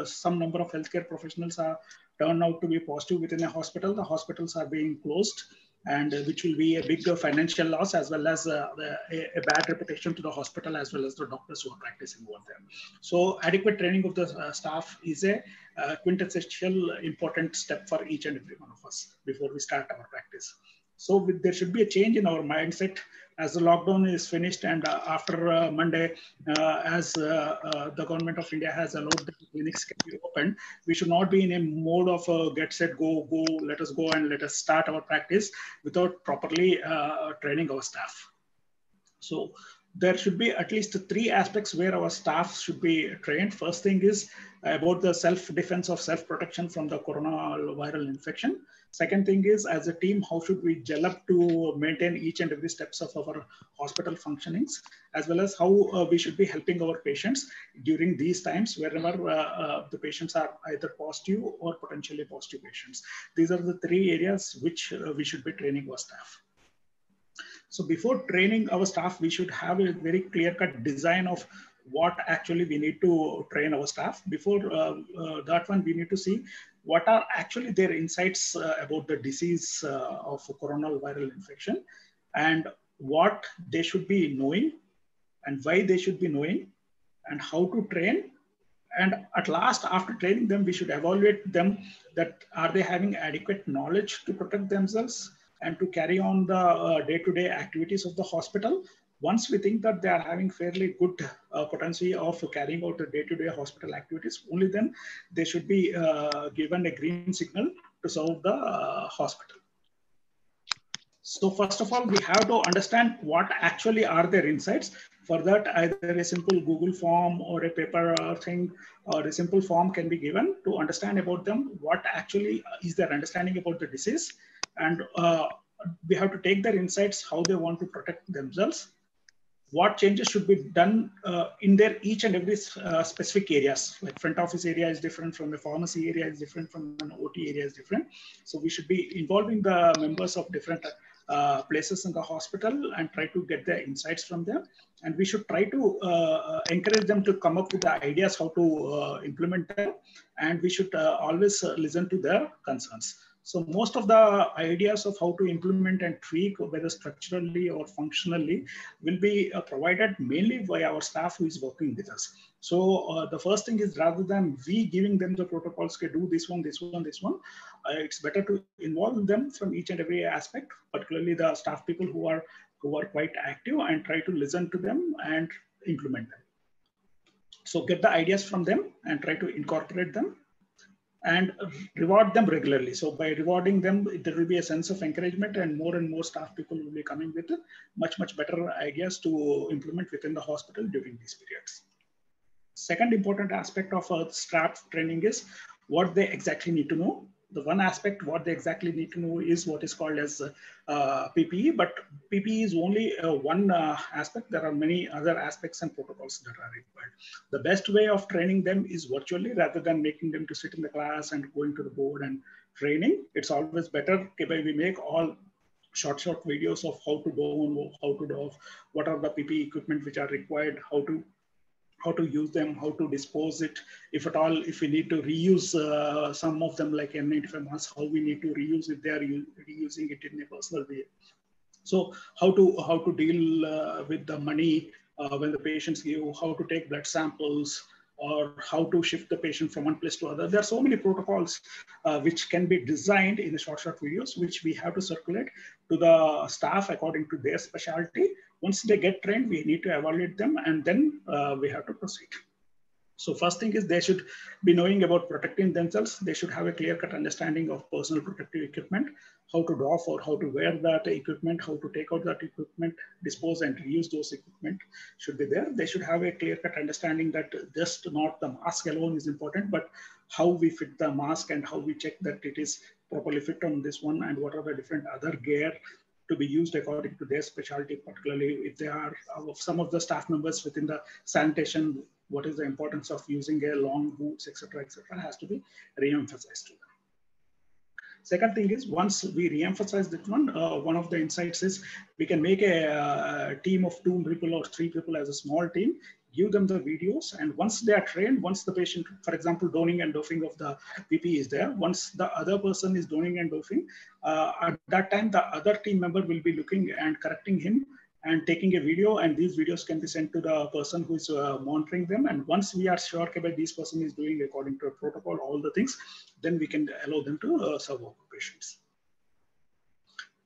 some number of healthcare professionals are turned out to be positive within a hospital, the hospitals are being closed and uh, which will be a big uh, financial loss as well as uh, a, a, bad reputation to the hospital as well as the doctors who are practicing over there. So adequate training of the staff is a quintessential important step for each and every one of us before we start our practice. So with, there should be a change in our mindset as the lockdown is finished and uh, after uh, Monday, uh, as the government of India has allowed the clinics can be opened, we should not be in a mode of get set, go, go, let us go and let us start our practice without properly training our staff. So there should be at least three aspects where our staff should be trained. First thing is about the self-defense of self-protection from the coronavirus infection. Second thing is as a team, how should we gel up to maintain each and every steps of our hospital functionings, as well as how uh, we should be helping our patients during these times wherever uh, uh, the patients are either positive or potentially positive patients. These are the three areas which uh, we should be training our staff. So before training our staff, we should have a very clear-cut design of what actually we need to train our staff. Before uh, uh, that one, we need to see what are actually their insights uh, about the disease uh, of coronal viral infection and what they should be knowing and why they should be knowing and how to train. And at last after training them we should evaluate them that are they having adequate knowledge to protect themselves and to carry on the uh, day-to-day activities of the hospital once we think that they are having fairly good uh, potential of carrying out the day-to-day hospital activities, only then they should be uh, given a green signal to serve the uh, hospital. So first of all, we have to understand what actually are their insights. For that, either a simple Google form or a paper thing or a simple form can be given to understand about them, what actually is their understanding about the disease. And uh, we have to take their insights, how they want to protect themselves, what changes should be done uh, in their each and every uh, specific areas. Like front office area is different from the pharmacy area is different from an ot area is different. So we should be involving the members of different uh, places in the hospital and try to get the insights from them. And we should try to uh, encourage them to come up with the ideas how to uh, implement them. And we should uh, always listen to their concerns so most of the ideas of how to implement and tweak, whether structurally or functionally, will be uh, provided mainly by our staff who is working with us. So uh, the first thing is rather than we giving them the protocols, okay, do this one, this one, this one, uh, it's better to involve them from each and every aspect, particularly the staff people who are who are quite active and try to listen to them and implement them. So get the ideas from them and try to incorporate them and reward them regularly. So by rewarding them, there will be a sense of encouragement and more and more staff people will be coming with much, much better ideas to implement within the hospital during these periods. Second important aspect of a staff training is what they exactly need to know the one aspect what they exactly need to know is what is called as uh, PPE, but PPE is only uh, one uh, aspect. There are many other aspects and protocols that are required. The best way of training them is virtually rather than making them to sit in the class and going to the board and training. It's always better if we make all short, short videos of how to go and how to do, what are the PPE equipment which are required, how to how to use them, how to dispose it, if at all, if we need to reuse uh, some of them like N95 masks, how we need to reuse if they are reusing it in a personal way. So how to how to deal uh, with the money uh, when the patients give, how to take blood samples, or how to shift the patient from one place to other. There are so many protocols uh, which can be designed in the short, short videos, which we have to circulate to the staff according to their specialty once they get trained, we need to evaluate them and then uh, we have to proceed. So first thing is they should be knowing about protecting themselves. They should have a clear cut understanding of personal protective equipment, how to draw or how to wear that equipment, how to take out that equipment, dispose and reuse those equipment should be there. They should have a clear cut understanding that just not the mask alone is important, but how we fit the mask and how we check that it is properly fit on this one and what are the different other gear to be used according to their specialty, particularly if they are uh, some of the staff members within the sanitation, what is the importance of using a long boots, etc., etc., has to be re-emphasized to them. Second thing is once we re-emphasize that one, uh, one of the insights is we can make a, a, uh, team of two people or three people as a small team give them the videos. And once they are trained, once the patient, for example, donning and doffing of the PP is there, once the other person is donning and doffing, uh, at that time, the other team member will be looking and correcting him and taking a video and these videos can be sent to the person who is uh, monitoring them and once we are sure that this person is doing according to a protocol all the things then we can allow them to uh, serve our patients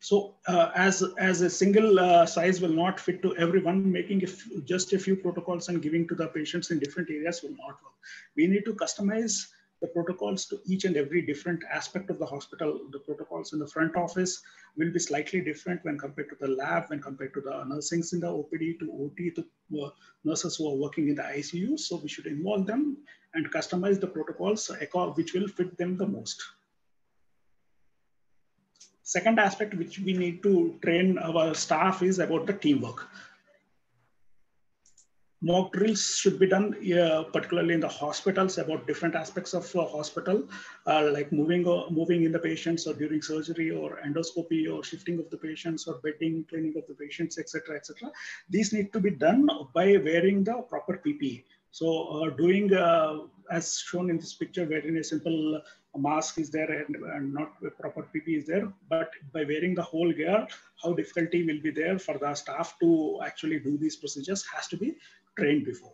so uh, as, as a single uh, size will not fit to everyone, making just a few protocols and giving to the patients in different areas will not work. We need to customize the protocols to each and every different aspect of the hospital. The protocols in the front office will be slightly different when compared to the lab, when compared to the nursings in the OPD, to OT, to uh, nurses who are working in the ICU. So we should involve them and customize the protocols which will fit them the most. Second aspect which we need to train our staff is about the teamwork. Mock drills should be done, uh, particularly in the hospitals, about different aspects of uh, hospital, uh, like moving or moving in the patients, or during surgery, or endoscopy, or shifting of the patients, or bedding, cleaning of the patients, etc., etc. These need to be done by wearing the proper PPE. So, uh, doing uh, as shown in this picture, wearing a simple mask is there and, and not proper PP is there, but by wearing the whole gear, how difficulty will be there for the staff to actually do these procedures has to be trained before.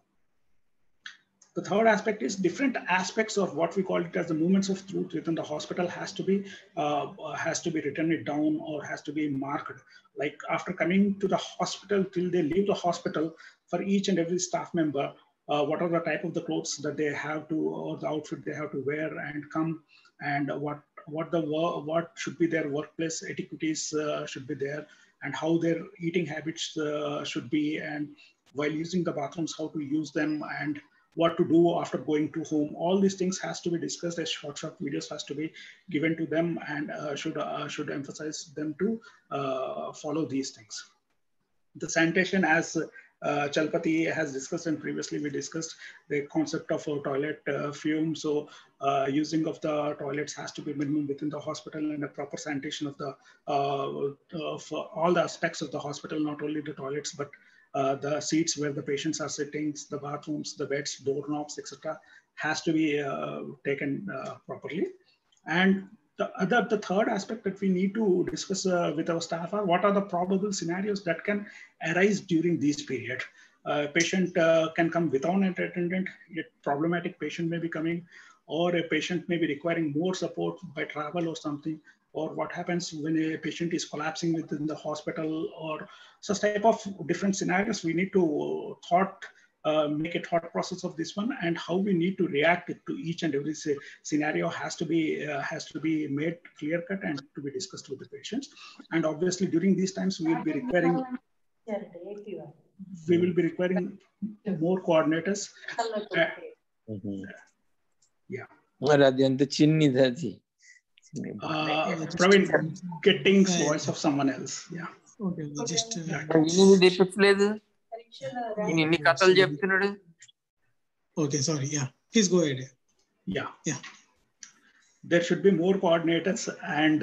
The third aspect is different aspects of what we call it as the movements of truth within the hospital has to be uh, has to be written it down or has to be marked. Like after coming to the hospital till they leave the hospital, for each and every staff member, uh, what are the type of the clothes that they have to or the outfit they have to wear and come and what what the what should be their workplace etiquettes uh, should be there and how their eating habits uh, should be and while using the bathrooms how to use them and what to do after going to home. All these things has to be discussed as short short videos has to be given to them and uh, should uh, should emphasize them to uh, follow these things. The sanitation as uh, Chalapati has discussed and previously we discussed the concept of a toilet uh, fume. So uh, using of the toilets has to be minimum within the hospital and a proper sanitation of the uh, of all the aspects of the hospital, not only the toilets, but uh, the seats where the patients are sitting, the bathrooms, the beds, doorknobs, etc., has to be uh, taken properly. And the other, the third aspect that we need to discuss uh, with our staff are what are the probable scenarios that can arise during this period. Uh, patient uh, can come without an attendant, a problematic patient may be coming, or a patient may be requiring more support by travel or something, or what happens when a patient is collapsing within the hospital, or such type of different scenarios we need to thought uh, make a thought process of this one and how we need to react to each and every scenario has to be uh, has to be made clear cut and to be discussed with the patients. And obviously during these times we will be requiring we will be requiring more coordinators. Mm. Yeah. Uh, Praveen, getting voice of someone else. Yeah. Okay, just. Uh, ఎన్ని కథలు చెప్తున్నాడు okay sorry yeah please go ahead yeah yeah there should be more coordinators and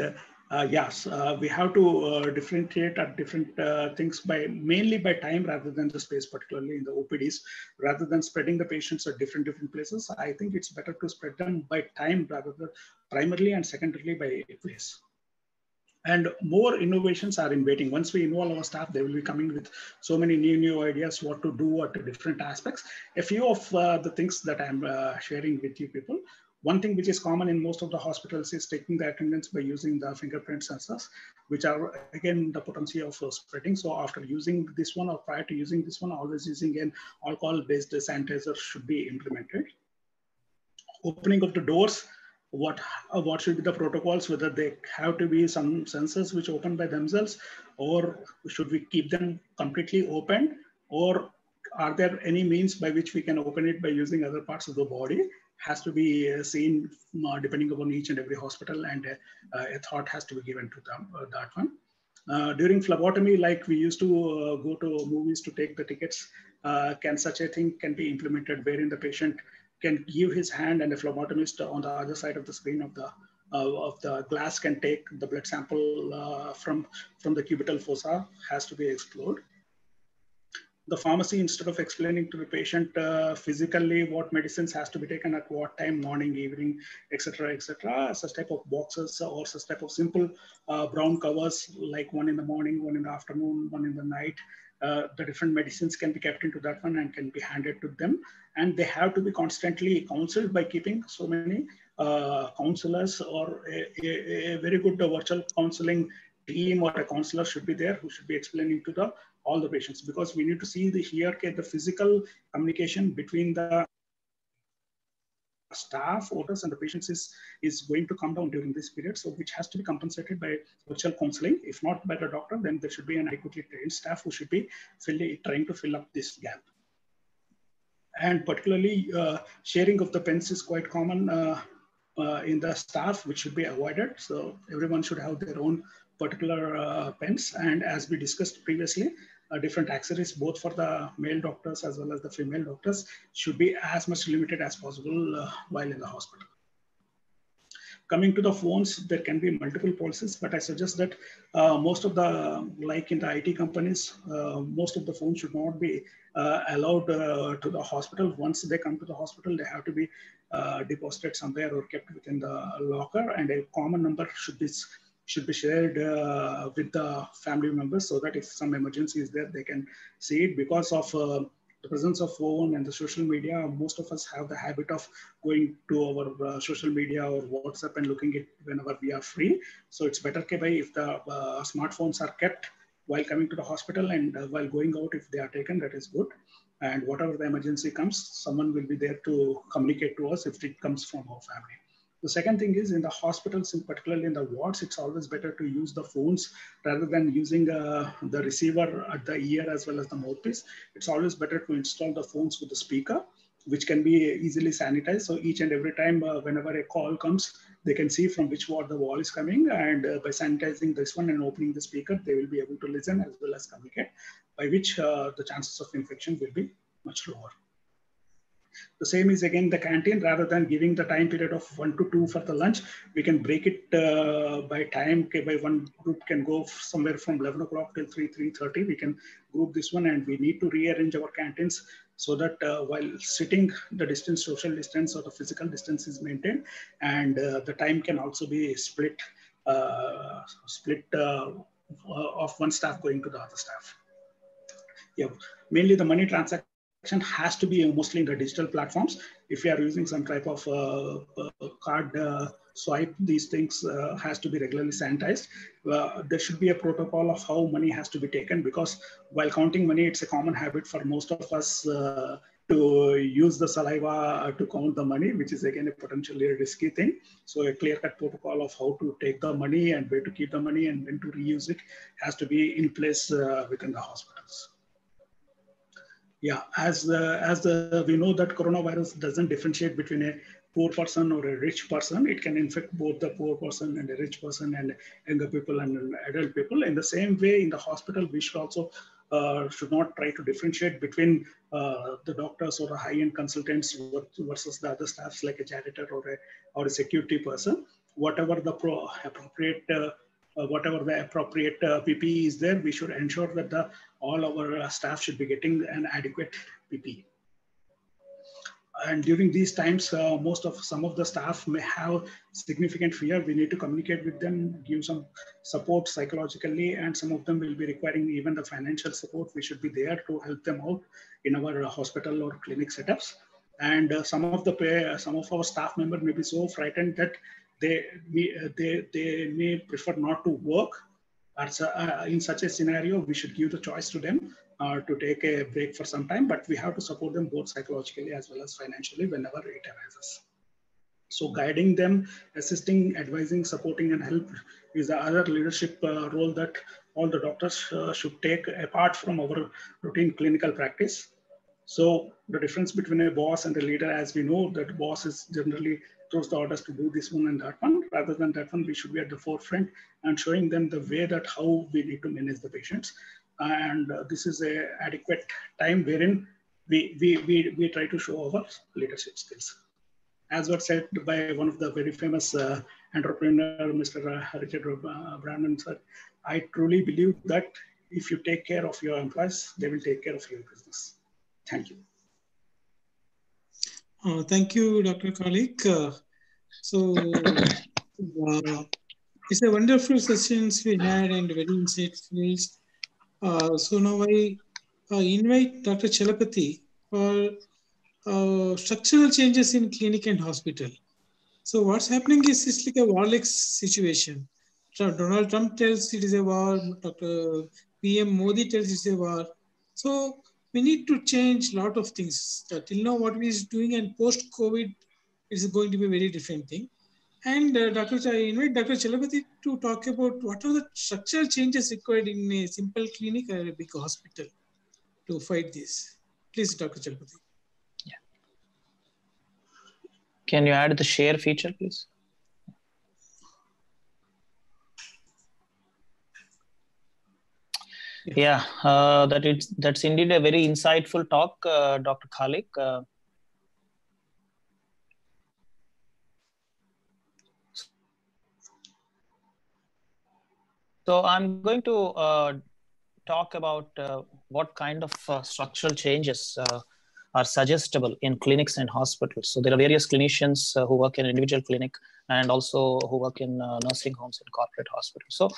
uh, yes uh, we have to uh, differentiate at different uh, things by mainly by time rather than the space particularly in the opds rather than spreading the patients at different different places i think it's better to spread them by time rather than primarily and secondarily by place and more innovations are in waiting. Once we involve our staff, they will be coming with so many new, new ideas, what to do at different aspects. A few of uh, the things that I'm uh, sharing with you people. One thing which is common in most of the hospitals is taking the attendance by using the fingerprint sensors, which are again the potency of uh, spreading. So after using this one or prior to using this one, always using an alcohol-based sanitizer should be implemented. Opening of the doors, what uh, what should be the protocols whether they have to be some sensors which open by themselves or should we keep them completely open or are there any means by which we can open it by using other parts of the body? Has to be uh, seen uh, depending upon each and every hospital and uh, a thought has to be given to them uh, that one. Uh, during phlebotomy, like we used to go to movies to take the tickets, can such a thing can be implemented wherein the patient can give his hand and a phlebotomist on the other side of the screen of the uh, of the glass can take the blood sample uh, from from the cubital fossa has to be explored. The pharmacy instead of explaining to the patient uh, physically what medicines has to be taken at what time morning evening etc etc such type of boxes or such type of simple uh, brown covers like one in the morning one in the afternoon one in the night uh, the different medicines can be kept into that one and can be handed to them. And they have to be constantly counseled by keeping so many uh, counselors or a, a, a very good virtual counseling team or a counselor should be there who should be explaining to the all the patients. Because we need to see the here the physical communication between the staff orders and the patients is is going to come down during this period. So which has to be compensated by virtual counseling. If not by the doctor then there should be an adequately trained staff who should be filling, trying to fill up this gap. And particularly uh, sharing of the pens is quite common uh, uh, in the staff which should be avoided. So everyone should have their own particular uh, pens. And as we discussed previously different accessories, both for the male doctors as well as the female doctors, should be as much limited as possible uh, while in the hospital. Coming to the phones, there can be multiple policies, but I suggest that uh, most of the, like in the IT companies, uh, most of the phones should not be uh, allowed uh, to the hospital. Once they come to the hospital, they have to be deposited somewhere or kept within the locker, and a common number should be should be shared uh, with the family members so that if some emergency is there, they can see it because of uh, the presence of phone and the social media. Most of us have the habit of going to our uh, social media or WhatsApp and looking at whenever we are free. So it's better if the uh, smartphones are kept while coming to the hospital and uh, while going out, if they are taken, that is good. And whatever the emergency comes, someone will be there to communicate to us if it comes from our family. The second thing is in the hospitals, in particularly in the wards, it's always better to use the phones rather than using uh, the receiver at the ear as well as the mouthpiece. It's always better to install the phones with the speaker, which can be easily sanitized. So each and every time, uh, whenever a call comes, they can see from which ward the wall is coming. And uh, by sanitizing this one and opening the speaker, they will be able to listen as well as communicate, by which uh, the chances of infection will be much lower. The same is again the canteen. Rather than giving the time period of one to two for the lunch, we can break it uh, by time. Okay, by one group can go somewhere from 11 o'clock till 3, 3.30. We can group this one and we need to rearrange our canteens so that uh, while sitting, the distance, social distance or the physical distance is maintained and uh, the time can also be split, uh, split uh, of one staff going to the other staff. Yeah, mainly the money transaction has to be mostly in the digital platforms. If you are using some type of uh, uh, card uh, swipe, these things uh, has to be regularly sanitized. Uh, there should be a protocol of how money has to be taken because while counting money, it's a common habit for most of us uh, to use the saliva to count the money, which is again a potentially risky thing. So a clear-cut protocol of how to take the money and where to keep the money and when to reuse it has to be in place within the hospitals. Yeah, as the, as the, we know that coronavirus doesn't differentiate between a poor person or a rich person. It can infect both the poor person and a rich person and younger people and adult people. In the same way, in the hospital, we should also uh, should not try to differentiate between uh, the doctors or the high-end consultants versus the other staffs like a janitor or a, or a security person. Whatever the pro appropriate uh, uh, whatever the appropriate uh, PPE is there, we should ensure that the, all our uh, staff should be getting an adequate PPE. And during these times, uh, most of some of the staff may have significant fear. We need to communicate with them, give some support psychologically, and some of them will be requiring even the financial support. We should be there to help them out in our hospital or clinic setups. And uh, some of the some of our staff members may be so frightened that they, they, they may prefer not to work. Uh, in such a scenario, we should give the choice to them uh, to take a break for some time, but we have to support them both psychologically as well as financially whenever it arises. So guiding them, assisting, advising, supporting, and help is the other leadership uh, role that all the doctors uh, should take apart from our routine clinical practice. So the difference between a boss and a leader, as we know, that boss is generally throws the orders to do this one and that one. Rather than that one, we should be at the forefront and showing them the way that how we need to manage the patients. And uh, this is a adequate time wherein we, we, we, we try to show our leadership skills. As was said by one of the very famous uh, entrepreneur, Mr. Richard uh, Branson, sir, I truly believe that if you take care of your employees, they will take care of your business. Thank you. Uh, thank you, Dr. Khaliq. Uh, so it's a wonderful sessions we had and very insightful. Uh, so now I uh, invite Dr. Chalapati for uh, structural changes in clinic and hospital. So what's happening is it's like a warlike situation. So Donald Trump tells it is a war. Dr. PM Modi tells it's a war. So we need to change a lot of things. Till now, what we is doing and post COVID is going to be a very different thing. And uh, Dr. Ch- I invite Dr. Chalapati to talk about what are the structural changes required in a simple clinic or a big hospital to fight this. Please, Dr. Chalapati. Can you add the share feature, please? Yeah, uh, that it's that's indeed a very insightful talk, uh, Dr. Khaliq. Uh, so I'm going to uh, talk about uh, what kind of uh, structural changes uh, are suggestible in clinics and hospitals. So there are various clinicians uh, who work in individual clinic and also who work in uh, nursing homes and corporate hospitals. So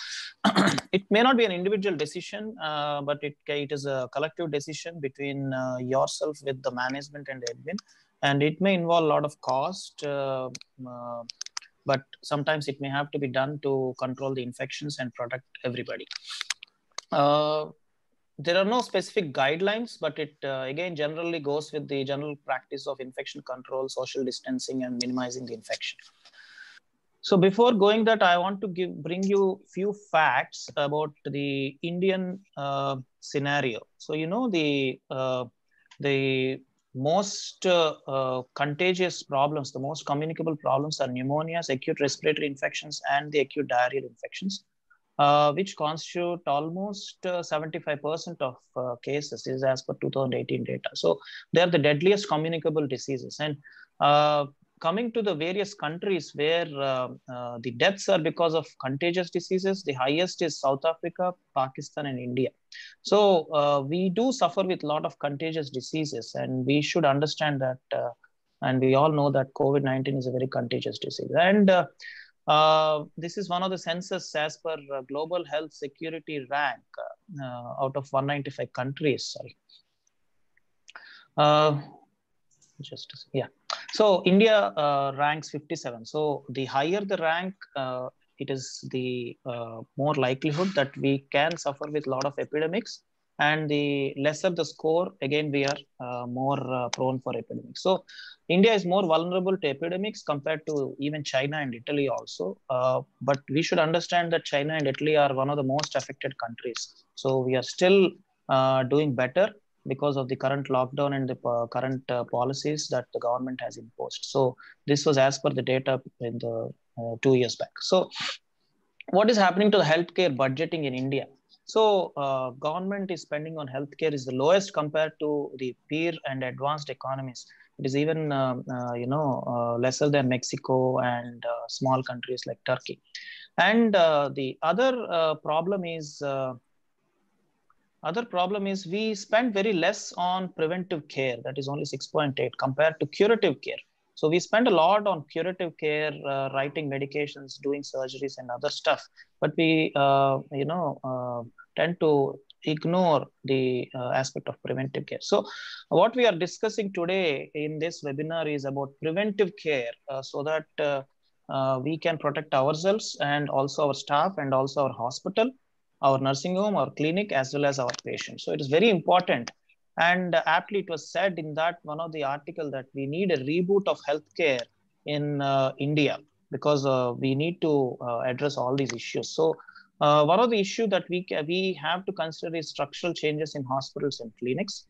it may not be an individual decision, but it, it is a collective decision between yourself with the management and admin. And it may involve a lot of cost, but sometimes it may have to be done to control the infections and protect everybody. Uh, there are no specific guidelines, but it uh, again generally goes with the general practice of infection control, social distancing, and minimizing the infection. So before going that, I want to give bring you few facts about the Indian uh, scenario. So you know the uh, the most uh, uh, contagious problems, the most communicable problems are pneumonias, acute respiratory infections, and the acute diarrheal infections uh, which constitute almost uh, 75% of uh, cases is as per 2018 data. So they are the deadliest communicable diseases. And uh, coming to the various countries where uh, uh, the deaths are because of contagious diseases, the highest is South Africa, Pakistan, and India. So we do suffer with a lot of contagious diseases, and we should understand that. and we all know that COVID-19 is a very contagious disease. And uh, this is one of the census as per uh, global health security rank uh, out of 195 countries. Sorry. just yeah. So India ranks 57. So the higher the rank, it is the more likelihood that we can suffer with a lot of epidemics. And the lesser the score again we are uh, more uh, prone for epidemics. So india is more vulnerable to epidemics compared to even china and italy also. Uh, but we should understand that china and italy are one of the most affected countries. So we are still doing better because of the current lockdown and the uh, current uh, policies that the government has imposed so this was as per the data in the uh, two years back so what is happening to the healthcare budgeting in india so uh, government is spending on healthcare is the lowest compared to the peer and advanced economies. It is even uh, uh, you know lesser than Mexico and small countries like Turkey. And the other problem is other problem is we spend very less on preventive care. That is only 6.8 compared to curative care. So we spend a lot on curative care, uh, writing medications, doing surgeries, and other stuff. But we, uh, you know, uh, tend to ignore the uh, aspect of preventive care. So what we are discussing today in this webinar is about preventive care, uh, so that uh, we can protect ourselves and also our staff and also our hospital, our nursing home, our clinic, as well as our patients. So it is very important and aptly, it was said in that one of the article that we need a reboot of healthcare in uh, India because uh, we need to uh, address all these issues. So one of the issues that we we have to consider is structural changes in hospitals and clinics.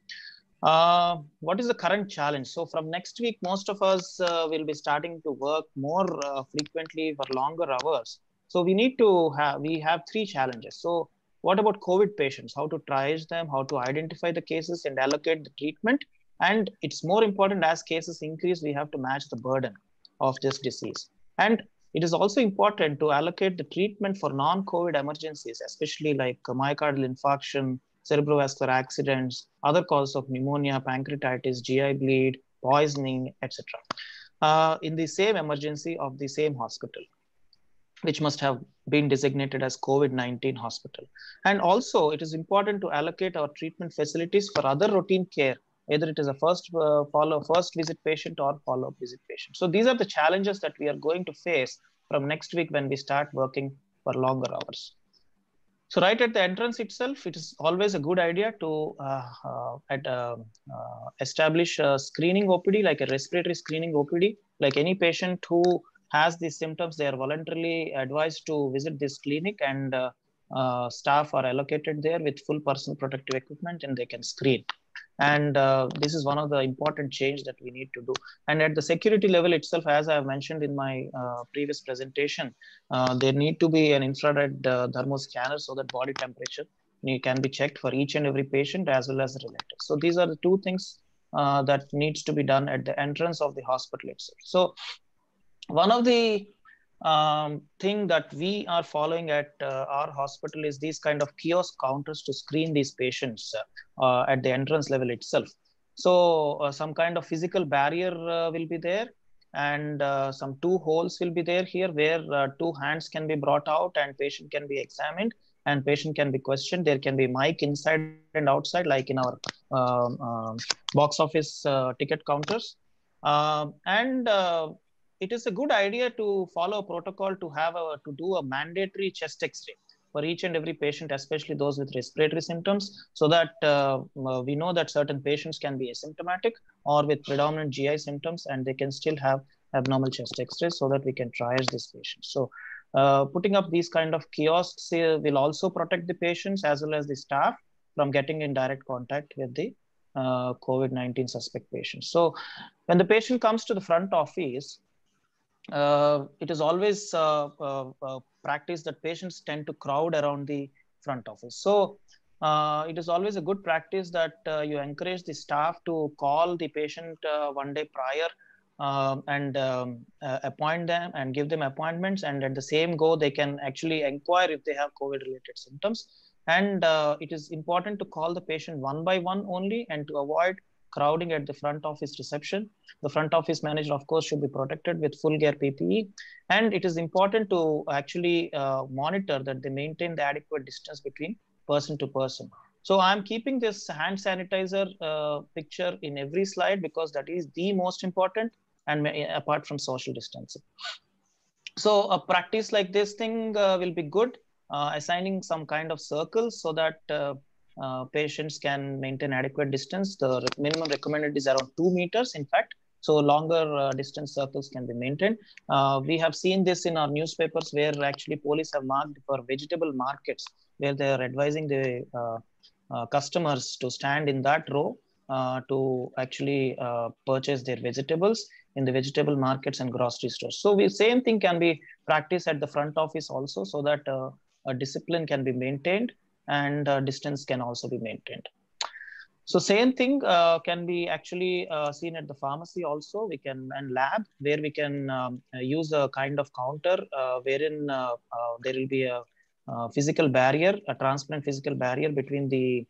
Uh, what is the current challenge? So from next week, most of us uh, will be starting to work more uh, frequently for longer hours. So we need to have, we have three challenges. So what about COVID patients? How to triage them, how to identify the cases and allocate the treatment. And it's more important as cases increase, we have to match the burden of this disease. And it is also important to allocate the treatment for non-COVID emergencies, especially like myocardial infarction, cerebrovascular accidents, other causes of pneumonia, pancreatitis, GI bleed, poisoning, etc. Uh, in the same emergency of the same hospital, which must have been designated as COVID-19 hospital. And also it is important to allocate our treatment facilities for other routine care, either it is a first uh, follow, first visit patient or follow-up visit patient. So these are the challenges that we are going to face from next week when we start working for longer hours. So right at the entrance itself, it is always a good idea to uh, uh, at, uh, establish a screening OPD, like a respiratory screening OPD. Like any patient who has these symptoms, they are voluntarily advised to visit this clinic and uh, uh, staff are allocated there with full personal protective equipment and they can screen. And uh, this is one of the important change that we need to do. And at the security level itself as i have mentioned in my uh, previous presentation uh, there need to be an infrared uh, thermal scanner so that body temperature can be checked for each and every patient as well as relatives so these are the two things uh, that needs to be done at the entrance of the hospital itself. So one of the um, thing that we are following at uh, our hospital is these kind of kiosk counters to screen these patients uh, at the entrance level itself. So uh, some kind of physical barrier uh, will be there and uh, some two holes will be there here where uh, two hands can be brought out and patient can be examined and patient can be questioned. There can be mic inside and outside like in our um, um box office ticket counters. Um, and it is a good idea to follow a protocol to have a to do a mandatory chest x-ray for each and every patient especially those with respiratory symptoms so that uh, uh we know that certain patients can be asymptomatic or with predominant gi symptoms and they can still have abnormal chest x-rays so that we can triage these patients so uh, putting up these kind of kiosks uh, will also protect the patients as well as the staff from getting in direct contact with the uh, COVID-19 suspect patients. So when the patient comes to the front office, it is always uh, uh, uh, practice that patients tend to crowd around the front office. So uh, it is always a good practice that uh, you encourage the staff to call the patient one day prior um, and um, appoint them and give them appointments. And at the same go, they can actually inquire if they have COVID related symptoms. And it is important to call the patient one by one only and to avoid crowding at the front office reception. The front office manager, of course, should be protected with full gear PPE. And it is important to actually uh, monitor that they maintain the adequate distance between person to person. So I'm keeping this hand sanitizer uh, picture in every slide because that is the most important and apart from social distancing. So a practice like this thing uh, will be good, uh, assigning some kind of circles so that uh, patients can maintain adequate distance. The minimum recommended is around two meters, in fact. So longer uh, distance circles can be maintained. Uh, we have seen this in our newspapers where actually police have marked for vegetable markets where they are advising the uh, uh, customers to stand in that row to actually purchase their vegetables in the vegetable markets and grocery stores. So the same thing can be practiced at the front office also so that a discipline can be maintained and uh, distance can also be maintained. So same thing uh, can be actually uh, seen at the pharmacy also. We can and lab where we can um, use a kind of counter uh, wherein uh, uh, there will be a, a, physical barrier, a transparent physical barrier between the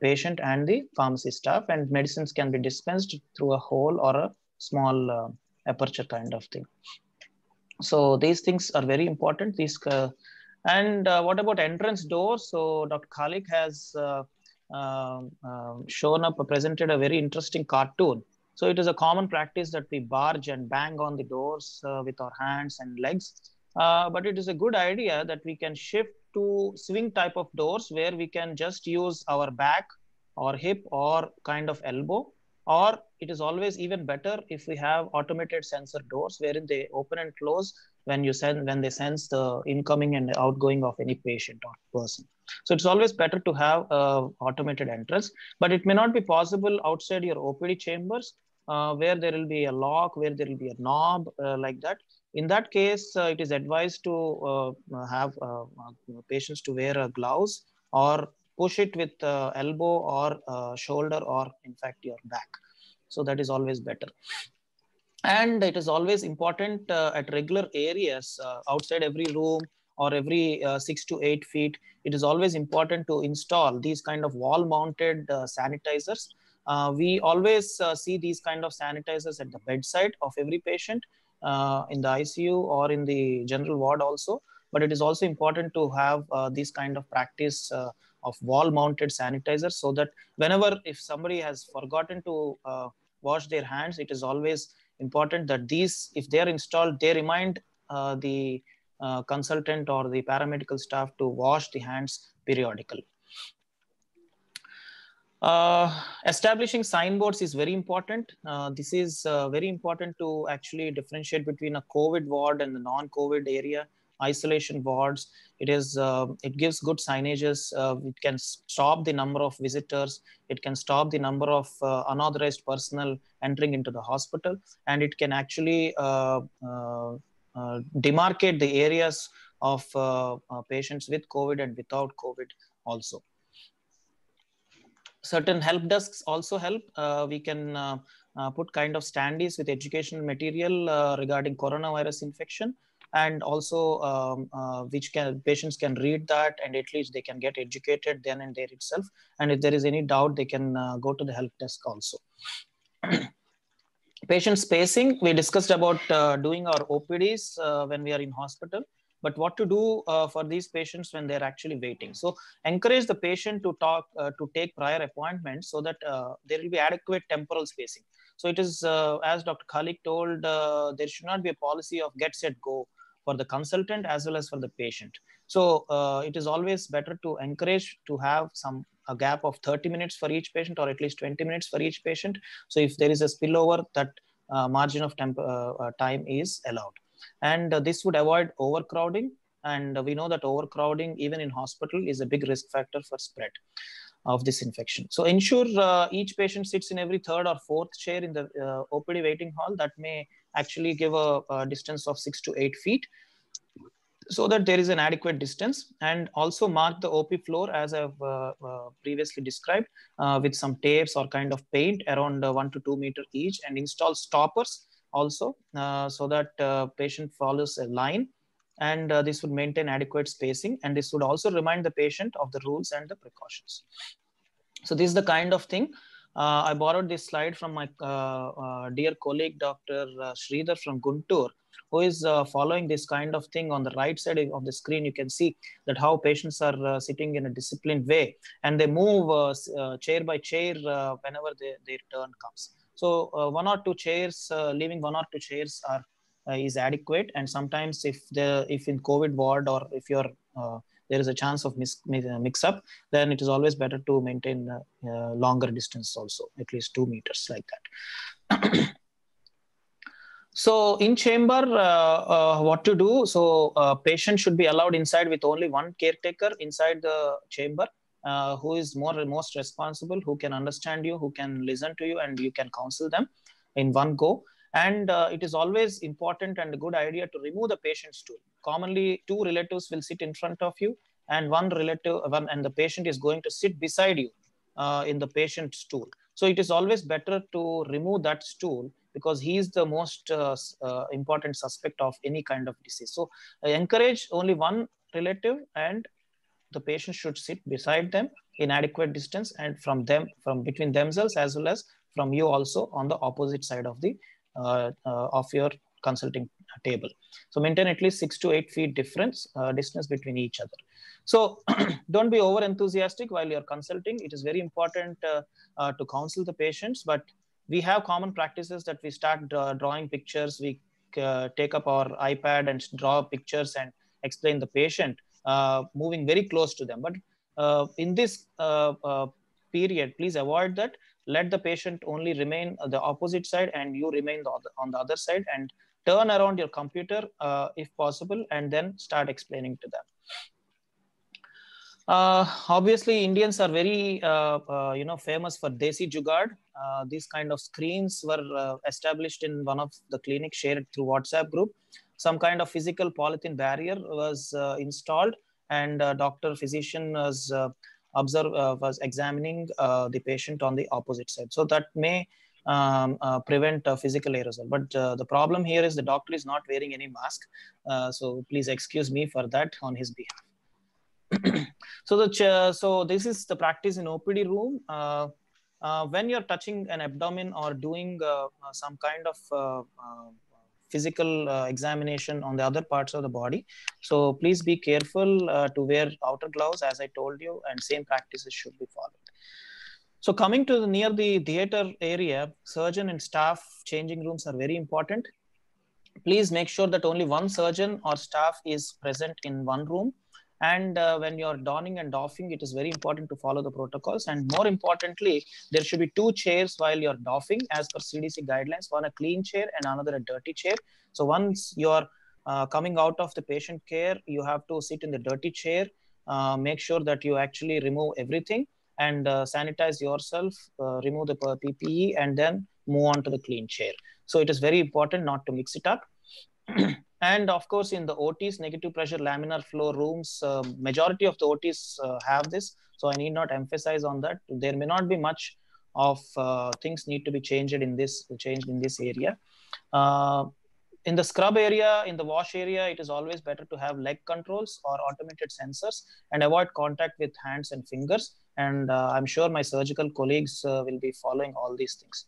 patient and the pharmacy staff, and medicines can be dispensed through a hole or a small aperture kind of thing. So these things are very important. These and uh, what about entrance doors? So Dr. Khaliq has uh, um, um, shown up, presented a very interesting cartoon. So it is a common practice that we barge and bang on the doors uh, with our hands and legs. Uh, but it is a good idea that we can shift to swing type of doors where we can just use our back or hip or kind of elbow or it is always even better if we have automated sensor doors wherein they open and close when you send when they sense the incoming and outgoing of any patient or person So it's always better to have uh, automated entrance, but it may not be possible outside your OPD chambers uh, where there will be a lock, where there will be a knob uh, like that. In that case, uh, it is advised to uh, have uh, patients to wear a gloves or push it with elbow or shoulder or in fact your back. So that is always better and it is always important uh, at regular areas uh, outside every room or every uh, six to eight feet it is always important to install these kind of wall mounted sanitizers uh, we always uh, see these kind of sanitizers at the bedside of every patient uh, in the ICU or in the general ward also. But it is also important to have this kind of practice of wall mounted sanitizers so that whenever if somebody has forgotten to wash their hands, it is always important that these, if they are installed, they remind the uh, consultant or the paramedical staff to wash the hands periodically. Uh, establishing signboards is very important. Uh, this is uh, very important to actually differentiate between a COVID ward and the non-COVID area isolation wards. It is uh, it gives good signages. Uh, it can stop the number of visitors. It can stop the number of uh, unauthorized personnel entering into the hospital, and it can actually demarcate the areas of patients with COVID and without COVID also certain help desks also help. Uh, we can uh, uh, put kind of standees with educational material uh, regarding coronavirus infection and also um, uh, which can patients can read that and at least they can get educated then and there itself. And if there is any doubt, they can uh, go to the help desk also. Patient spacing, we discussed about doing our OPDs when we are in hospital but what to do uh, for these patients when they're actually waiting. So encourage the patient to talk, uh, to take prior appointments so that uh, there will be adequate temporal spacing. So it is, uh, as Dr. Khaliq told, uh, there should not be a policy of get, set, go for the consultant as well as for the patient. So uh, it is always better to encourage to have some a gap of 30 minutes for each patient or at least 20 minutes for each patient. So if there is a spillover, that margin of temp, time is allowed and uh, this would avoid overcrowding and we know that overcrowding even in hospital is a big risk factor for spread of this infection so ensure uh, each patient sits in every third or fourth chair in the uh, opd waiting hall that may actually give a, a, distance of 6 to 8 feet so that there is an adequate distance and also mark the op floor as i've uh, uh, previously described uh, with some tapes or kind of paint around 1 to 2 meter each and install stoppers also uh, so that uh, patient follows a line and uh, this would maintain adequate spacing and this would also remind the patient of the rules and the precautions. So this is the kind of thing. Uh, I borrowed this slide from my uh, uh, dear colleague, Dr. Sridhar from Guntur, who is following this kind of thing on the right side of the screen. You can see that how patients are sitting in a disciplined way and they move chair by chair whenever they, their turn comes. So uh, one or two chairs, uh, leaving one or two chairs are uh, is adequate. And sometimes if the if in COVID ward or if you're there is a chance of mis- mix up, then it is always better to maintain longer distance also, at least two meters like that. So in chamber, uh, uh, what to do? So uh, patient should be allowed inside with only one caretaker inside the chamber uh, who is more most responsible, who can understand you, who can listen to you, and you can counsel them in one go. And uh, it is always important and a good idea to remove the patient's stool. Commonly, two relatives will sit in front of you, and one relative, one, and the patient is going to sit beside you uh, in the patient's stool. So it is always better to remove that stool because he is the most uh, uh, important suspect of any kind of disease. So I encourage only one relative and the patient should sit beside them in adequate distance and from them from between themselves as well as from you also on the opposite side of the uh, uh, of your consulting table so maintain at least six to eight feet difference uh, distance between each other so don't be over enthusiastic while you're consulting it is very important uh, uh, to counsel the patients but we have common practices that we start uh, drawing pictures we take up our ipad and draw pictures and explain the patient uh, moving very close to them. But uh, in this uh, period, please avoid that. Let the patient only remain the opposite side and you remain the other, on the other side and turn around your computer if possible and then start explaining to them. Uh, obviously, Indians are very, uh, uh, you know, famous for desi jugaad. Uh, these kind of screens were uh, established in one of the clinics shared through WhatsApp group. Some kind of physical polythene barrier was uh, installed, and doctor physician was observe was examining the patient on the opposite side. So that may um, uh, prevent uh, physical aerosol. But uh, the problem here is the doctor is not wearing any mask. so please excuse me for that on his behalf. so the so this is the practice in OPD room. Uh, uh, when you're touching an abdomen or doing uh, some kind of physical examination on the other parts of the body, so please be careful to wear outer gloves, as I told you, and same practices should be followed. So coming to the near the theater area, surgeon and staff changing rooms are very important. Please make sure that only one surgeon or staff is present in one room. And uh, when you're donning and doffing it is very important to follow the protocols. And more importantly there should be two chairs while you're doffing as per cdc guidelines one a clean chair and another a dirty chair. So once you're uh, coming out of the patient care you have to sit in the dirty chair. Uh, make sure that you actually remove everything and uh, sanitize yourself uh, remove the ppe and then move on to the clean chair. So it is very important not to mix it up. And of course in the ots negative pressure laminar flow rooms uh, majority of the ots uh, have this. So i need not emphasize on that. There may not be much of uh, things need to be changed in this changed in this area. Uh, in the scrub area in the wash area it is always better to have leg controls or automated sensors and avoid contact with hands and fingers and uh, i'm sure my surgical colleagues uh, will be following all these things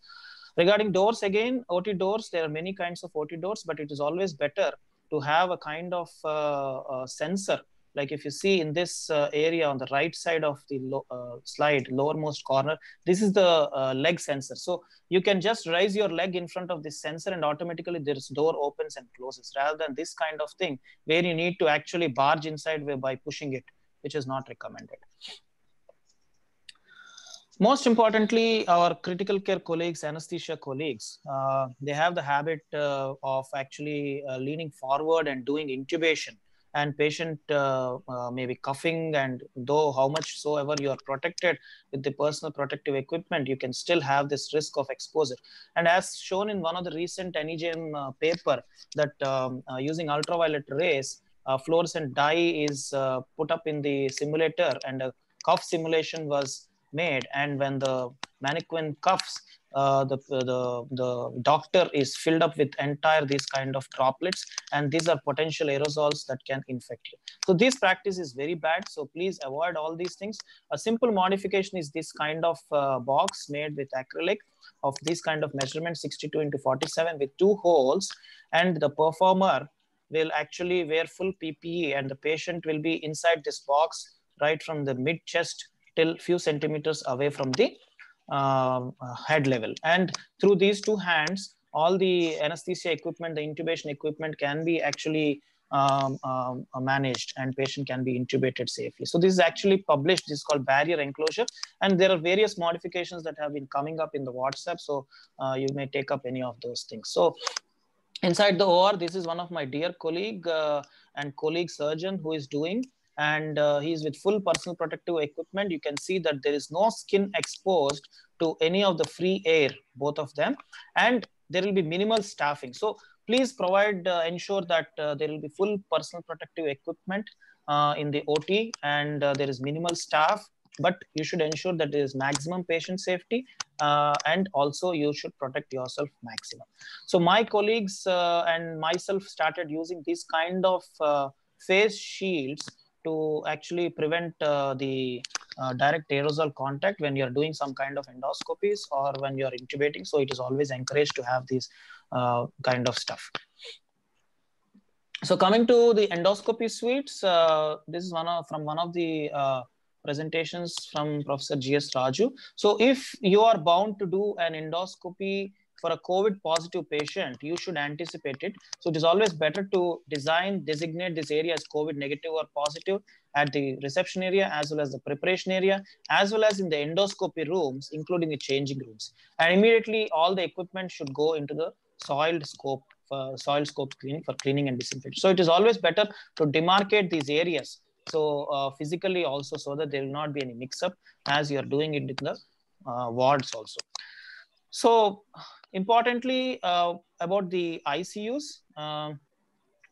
Regarding doors, again, OT doors, there are many kinds of OT doors, but it is always better to have a kind of uh, uh, sensor. Like if you see in this uh, area on the right side of the lo uh, slide, lowermost corner, this is the leg sensor. So you can just raise your leg in front of this sensor and automatically this door opens and closes rather than this kind of thing where you need to actually barge inside by pushing it, which is not recommended. Most importantly, our critical care colleagues, anesthesia colleagues, uh, they have the habit uh, of actually uh, leaning forward and doing intubation and patient uh, uh, may be coughing and though how much so ever you are protected with the personal protective equipment, you can still have this risk of exposure. And as shown in one of the recent NEJM uh, paper that um, using ultraviolet rays, fluorescent dye is put up in the simulator and a cough simulation was made and when the mannequin coughs uh, the, the, the doctor is filled up with entire these kind of droplets and these are potential aerosols that can infect you. So this practice is very bad. So please avoid all these things. A simple modification is this kind of uh, box made with acrylic of this kind of measurement 62 into 47 with two holes and the performer will actually wear full PPE and the patient will be inside this box right from the mid chest till few centimeters away from the um, uh, head level. And through these two hands, all the anesthesia equipment, the intubation equipment can be actually um, um, uh, managed and patient can be intubated safely. So this is actually published. This is called barrier enclosure. And there are various modifications that have been coming up in the WhatsApp. So uh, you may take up any of those things. So inside the OR, this is one of my dear colleague uh, and colleague surgeon who is doing and uh, he's with full personal protective equipment. You can see that there is no skin exposed to any of the free air, both of them, and there will be minimal staffing. So please provide, uh, ensure that uh, there will be full personal protective equipment uh, in the OT and uh, there is minimal staff, but you should ensure that there is maximum patient safety uh, and also you should protect yourself maximum. So my colleagues and myself started using this kind of face shields to actually prevent uh, the uh, direct aerosol contact when you're doing some kind of endoscopies or when you're intubating. So it is always encouraged to have these uh, kind of stuff. So coming to the endoscopy suites, this is one of, from one of the presentations from Professor G.S. Raju. So if you are bound to do an endoscopy for a COVID positive patient, you should anticipate it. So it is always better to design, designate this area as COVID negative or positive at the reception area, as well as the preparation area, as well as in the endoscopy rooms, including the changing rooms. And immediately all the equipment should go into the soiled scope for soil scope cleaning for cleaning and disinfection. So it is always better to demarcate these areas so uh, physically also so that there will not be any mix up as you are doing it in the uh, wards also so importantly uh, about the icus um,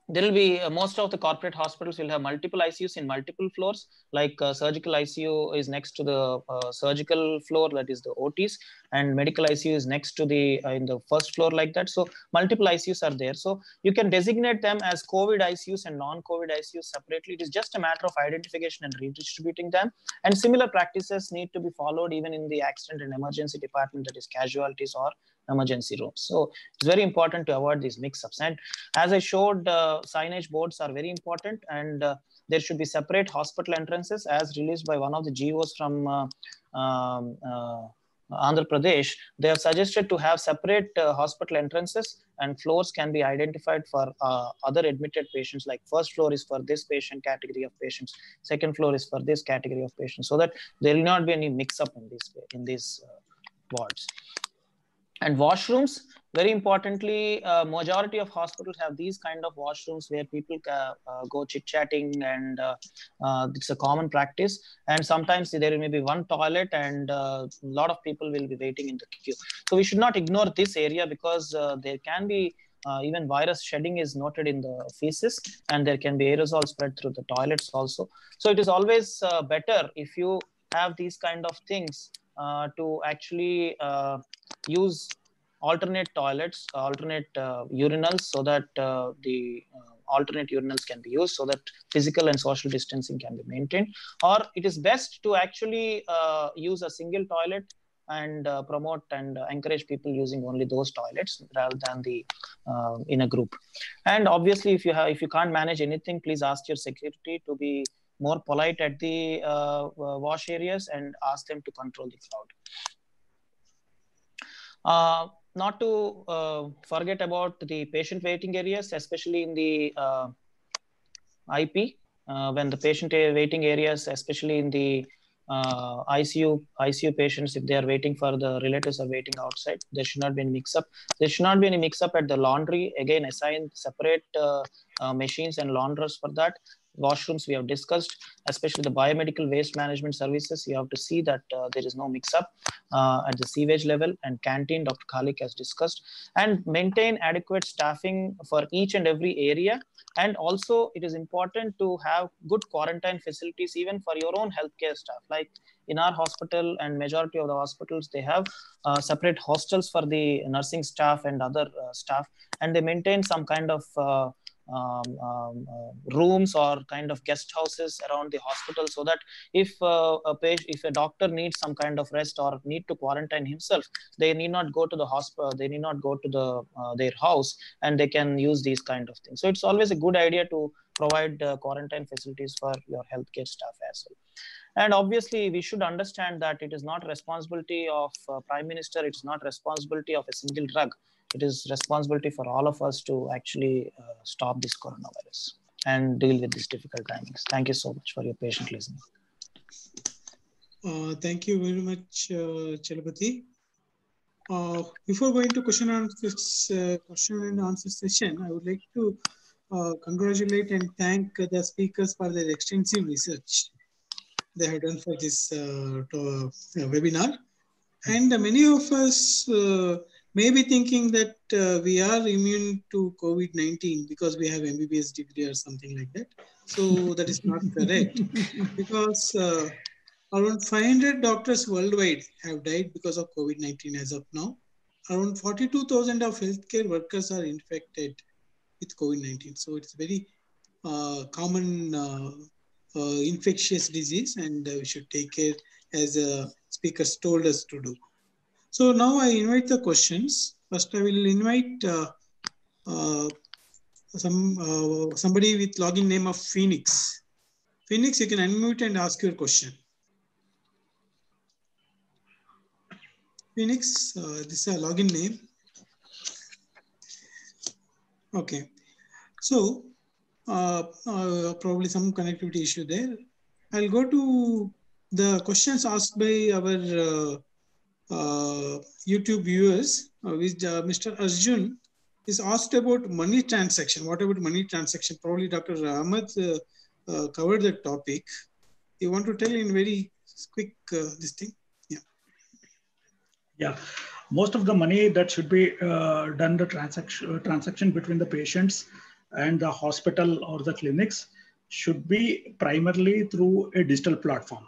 there will be uh, most of the corporate hospitals will have multiple ICUs in multiple floors. Like uh, surgical ICU is next to the uh, surgical floor, that is the OTs, and medical ICU is next to the uh, in the first floor like that. So multiple ICUs are there. So you can designate them as COVID ICUs and non-COVID ICUs separately. It is just a matter of identification and redistributing them. And similar practices need to be followed even in the accident and emergency department, that is casualties or emergency rooms. So it's very important to avoid these mix-ups. And as I showed, uh, signage boards are very important and uh, there should be separate hospital entrances as released by one of the GOs from uh, um, uh, Andhra Pradesh. They have suggested to have separate uh, hospital entrances and floors can be identified for uh, other admitted patients like first floor is for this patient category of patients, second floor is for this category of patients so that there will not be any mix-up in, this, in these wards and washrooms very importantly uh, majority of hospitals have these kind of washrooms where people uh, uh, go chit chatting and uh, uh, it's a common practice. And sometimes there may be one toilet and a uh, lot of people will be waiting in the queue. So we should not ignore this area because there can be even virus shedding is noted in the feces and there can be aerosol spread through the toilets also. So it is always better if you have these kind of things to actually use alternate toilets, alternate uh, urinals, so that the alternate urinals can be used so that physical and social distancing can be maintained or it is best to actually uh, use a single toilet and uh, promote and uh, encourage people using only those toilets rather than the in a group and obviously if you have if you can't manage anything please ask your security to be more polite at the uh, uh, wash areas and ask them to control the crowd. Uh, not to uh, forget about the patient waiting areas, especially in the uh, IP, uh, when the patient waiting areas, especially in the ICU ICU patients, if they are waiting for the relatives are waiting outside, there should not be any mix up. There should not be any mix up at the laundry. Again, assign separate machines and laundress for that washrooms we have discussed, especially the biomedical waste management services. You have to see that uh, there is no mix up uh, at the sewage level and canteen, Dr. Khaliq has discussed, and maintain adequate staffing for each and every area. And also it is important to have good quarantine facilities even for your own healthcare staff. Like in our hospital and majority of the hospitals, they have uh, separate hostels for the nursing staff and other uh, staff, and they maintain some kind of uh, um, um, uh, rooms or kind of guest houses around the hospital so that if uh, a patient, if a doctor needs some kind of rest or need to quarantine himself they need not go to the hospital they need not go to the uh, their house and they can use these kind of things. So it's always a good idea to provide uh, quarantine facilities for your healthcare staff as well. And obviously we should understand that it is not responsibility of uh, prime minister it's not responsibility of a single drug it is responsibility for all of us to actually uh, stop this coronavirus and deal with these difficult times. Thank you so much for your patient listening. Uh, thank you very much, uh, Chalapati. Uh, before going to question and answer, uh, question and answer session, I would like to uh, congratulate and thank the speakers for their extensive research they have done for this uh, to, webinar. And many of us may be thinking that uh, we are immune to COVID-19 because we have MBBS degree or something like that. So that is not correct because uh, around 500 doctors worldwide have died because of COVID-19 as of now. Around 42,000 of healthcare workers are infected with COVID-19. So it's very uh, common uh, uh, infectious disease and uh, we should take care as uh, speakers told us to do. So now I invite the questions. First, I will invite uh, uh, some uh, somebody with login name of Phoenix. Phoenix, you can unmute and ask your question. Phoenix, uh, this is a login name. Okay. So uh, uh, probably some connectivity issue there. I'll go to the questions asked by our uh, YouTube viewers, uh, with uh, Mr. Arjun is asked about money transaction. What about money transaction? Probably Dr. Ahmed uh, covered the topic. You want to tell in very quick uh, this thing? Yeah. Yeah, most of the money that should be uh, done the transaction transaction between the patients and the hospital or the clinics should be primarily through a digital platform.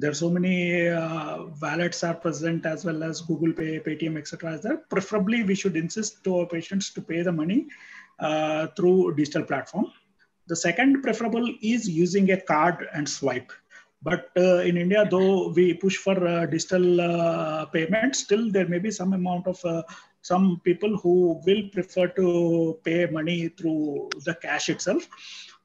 There are so many uh, wallets are present as well as Google Pay, Paytm, etc. There, preferably we should insist to our patients to pay the money uh, through digital platform. The second preferable is using a card and swipe. But uh, in India, though we push for uh, digital uh, payment, still there may be some amount of uh, some people who will prefer to pay money through the cash itself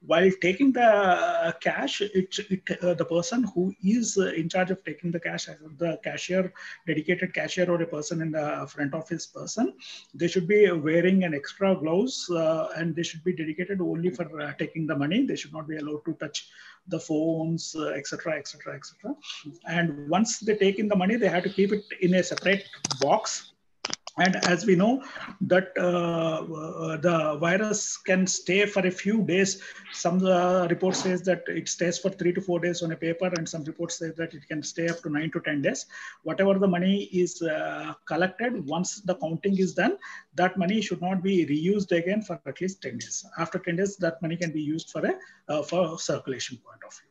while taking the uh, cash, it, it uh, the person who is uh, in charge of taking the cash, the cashier, dedicated cashier or a person in the front office person, they should be wearing an extra gloves uh, and they should be dedicated only for uh, taking the money. They should not be allowed to touch the phones, etc., etc., etc. And once they take in the money, they have to keep it in a separate box and as we know that uh, uh, the virus can stay for a few days. Some uh, reports says that it stays for three to four days on a paper and some reports say that it can stay up to nine to 10 days. Whatever the money is uh, collected once the counting is done that money should not be reused again for at least 10 days. After 10 days that money can be used for a uh, for circulation point of view.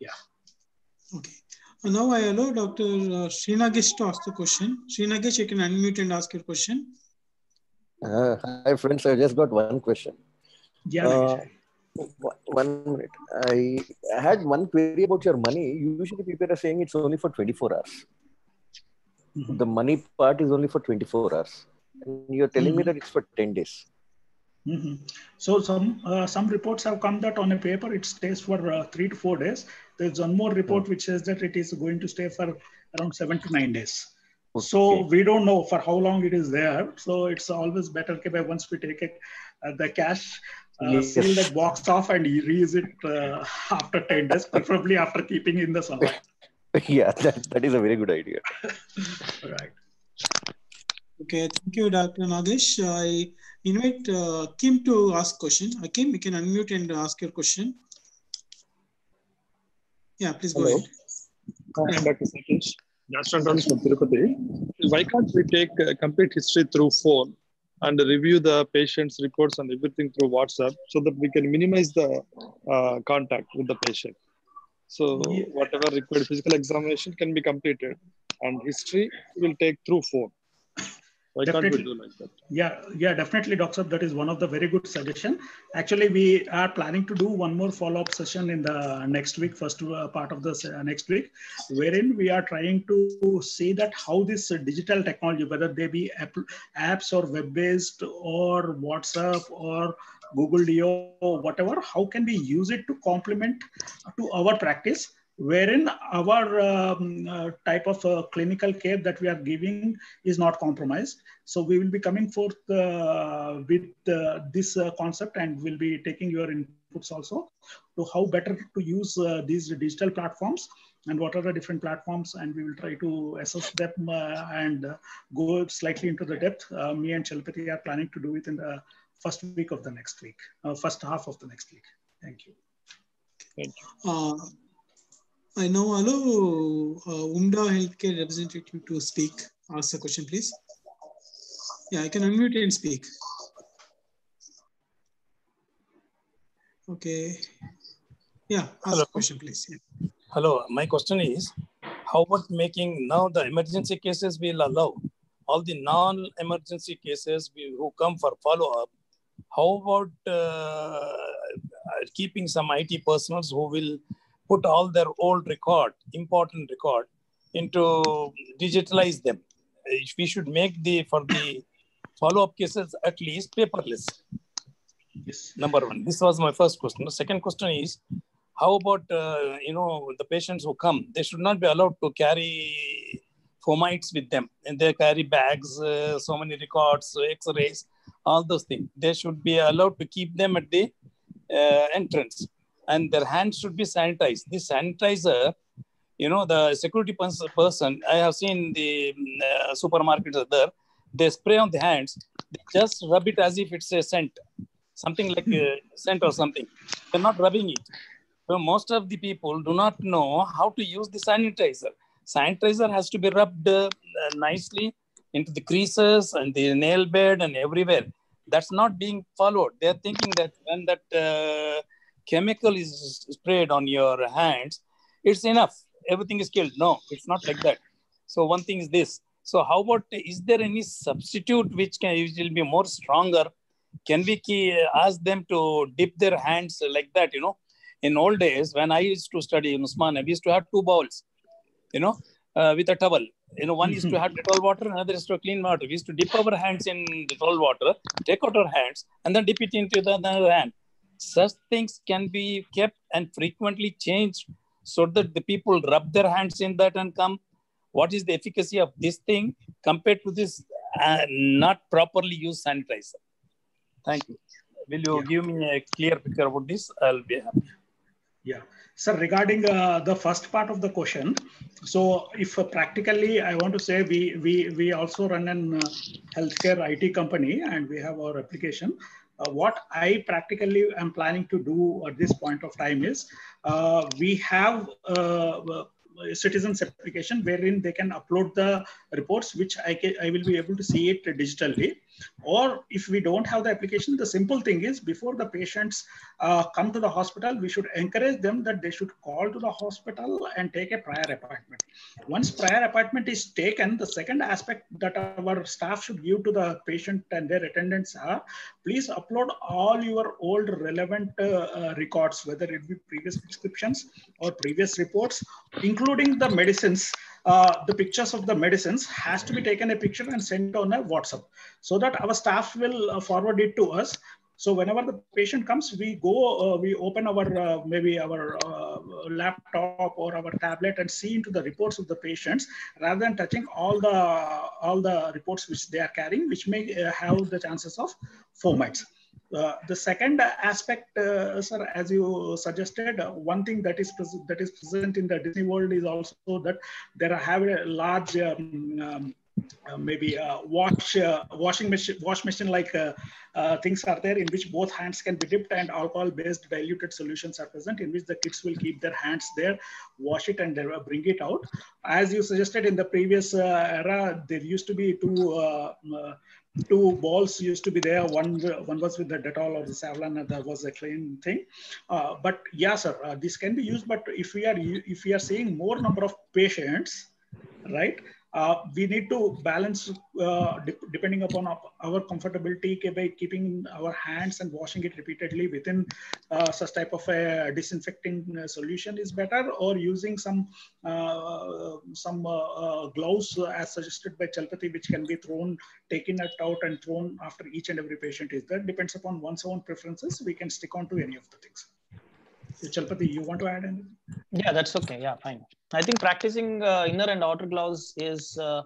Yeah. Okay now I allow Dr. Uh, Srinagesh to ask the question. Srinagesh, you can unmute and ask your question. Uh, hi, friends. I just got one question. yeah Uh, one minute. I had one query about your money. Usually, people are saying it's only for 24 hours. Mhm. The money part is only for 24 hours. And you're telling me Mhm. that it's for 10 days. Mhm. So some uh, some reports have come that on a paper it stays for uh, three to four days. There's one more report which says that it is going to stay for around seven to nine days. So we don't know for how long it is there. So it's always better okay, once we take it, uh, the cash, uh, Yes. seal that box off and reuse it uh, after 10 days, preferably after keeping in the sunlight. yeah, that, that is a very good idea. right. Okay, thank you, Dr. Nagesh. I invite uh, Kim to ask question. Uh, Kim, you can unmute and ask your question. Yeah, please go Hello. ahead. Hi, I'm Dr. Satish, gastroenterologist from Tirupati. Why can't we take uh, complete history through phone and review the patient's reports and everything through WhatsApp so that we can minimize the uh, contact with the patient? So Yeah. whatever required physical examination can be completed and history will take through phone. Why can't we do like that? Yeah, yeah, definitely, Doctor. That is one of the very good suggestion. Actually, we are planning to do one more follow-up session in the next week, first uh, part of the uh, next week, wherein we are trying to see that how this digital technology, whether they be app, apps or web-based or WhatsApp or Google or whatever, how can we use it to complement to our practice, wherein our um, uh, type of uh, clinical care that we are giving is not compromised. So we will be coming forth uh, with uh, this uh, concept and we'll be taking your inputs also to how better to use uh, these digital platforms and what are the different platforms and we will try to assess them uh, and uh, go slightly into the depth. Uh, me and Chalapati are planning to do it in the first week of the next week, uh, first half of the next week. Thank you. Uh, I now allow uh, UMMDA Healthcare representative to speak. Ask the question, please. Yeah, I can unmute and speak. Okay. Yeah, ask Hello. question, please. Yeah. Hello, my question is, how about making now the emergency cases will allow all the non-emergency cases we- who come for follow-up? How about uh, keeping some IT personnel who will put all their old record, important record, into digitalize them? We should make the for the follow-up cases at least paperless. Yes. Number one. This was my first question. The second question is, how about uh, you know the patients who come? They should not be allowed to carry fomites with them, and they carry bags, uh, so many records, X-rays, all those things. They should be allowed to keep them at the uh, entrance, and their hands should be sanitized. This sanitizer, you know, the security pers- person. I have seen the mm, uh, supermarkets there. They spray on the hands. They just rub it as if it's a scent something like uh, scent or something. They're not rubbing it. So most of the people do not know how to use the sanitizer. Sanitizer has to be rubbed uh, nicely into the creases and the nail bed and everywhere. That's not being followed. They're thinking that when that uh, chemical is sprayed on your hands, it's enough. Everything is killed. No, it's not like that. So one thing is this. So how about is there any substitute which can which will be more stronger? Can we ask them to dip their hands like that? You know, in old days when I used to study in Usman, we used to have two bowls. You know, uh, with a towel. You know, one is to have Dettol water, another is to clean water. We used to dip our hands in Dettol water, take out our hands, and then dip it into the other hand. Such things can be kept and frequently changed so that the people rub their hands in that and come. What is the efficacy of this thing compared to this uh, not properly used sanitizer? Thank you. Will you Yeah. give me a clear picture about this? I'll be happy. Yeah. Sir, regarding uh, the first part of the question, so if uh, practically I want to say we we we also run an uh, healthcare IT company and we have our application. Uh, what I practically am planning to do at this point of time is uh, we have uh, a citizens application wherein they can upload the reports which I, can, I will be able to see it digitally or if we don't have the application the simple thing is before the patients uh, come to the hospital we should encourage them that they should call to the hospital and take a prior appointment. Once prior appointment is taken the second aspect that our staff should give to the patient and their attendants are please upload all your old relevant uh, uh, records whether it be previous prescriptions or previous reports including the medicines uh, the pictures of the medicines has to be taken a picture and sent on a whatsapp so that our staff will uh, forward it to us. So whenever the patient comes we go uh, we open our uh, maybe our uh, laptop or our tablet and see into the reports of the patients rather than touching all the all the reports which they are carrying which may have the chances of fomites uh, the second aspect, uh, sir, as you suggested, uh, one thing that is that is present in the Disney World is also that there are have a large um, um, uh, maybe uh, wash washing machine wash machine like things are there in which both hands can be dipped and alcohol based diluted solutions are present in which the kids will keep their hands there wash it and bring it out. As you suggested in the previous era there used to be two two balls used to be there. One one was with the dettol or the savlon and there was a clean thing. Uh, but yeah sir uh, this can be used but if we are if we are seeing more number of patients right uh, we need to balance uh, de- depending upon our, comfortability by keeping our hands and washing it repeatedly within uh, such type of a disinfecting uh, solution is better or using some uh, some uh, gloves as suggested by Chalapati which can be thrown taken out and thrown after each and every patient is that depends upon one's own preferences. We can stick on to any of the things Chalapati you want to add anything Yeah, that's okay. Yeah, fine. I think practicing uh, inner and outer gloves is uh,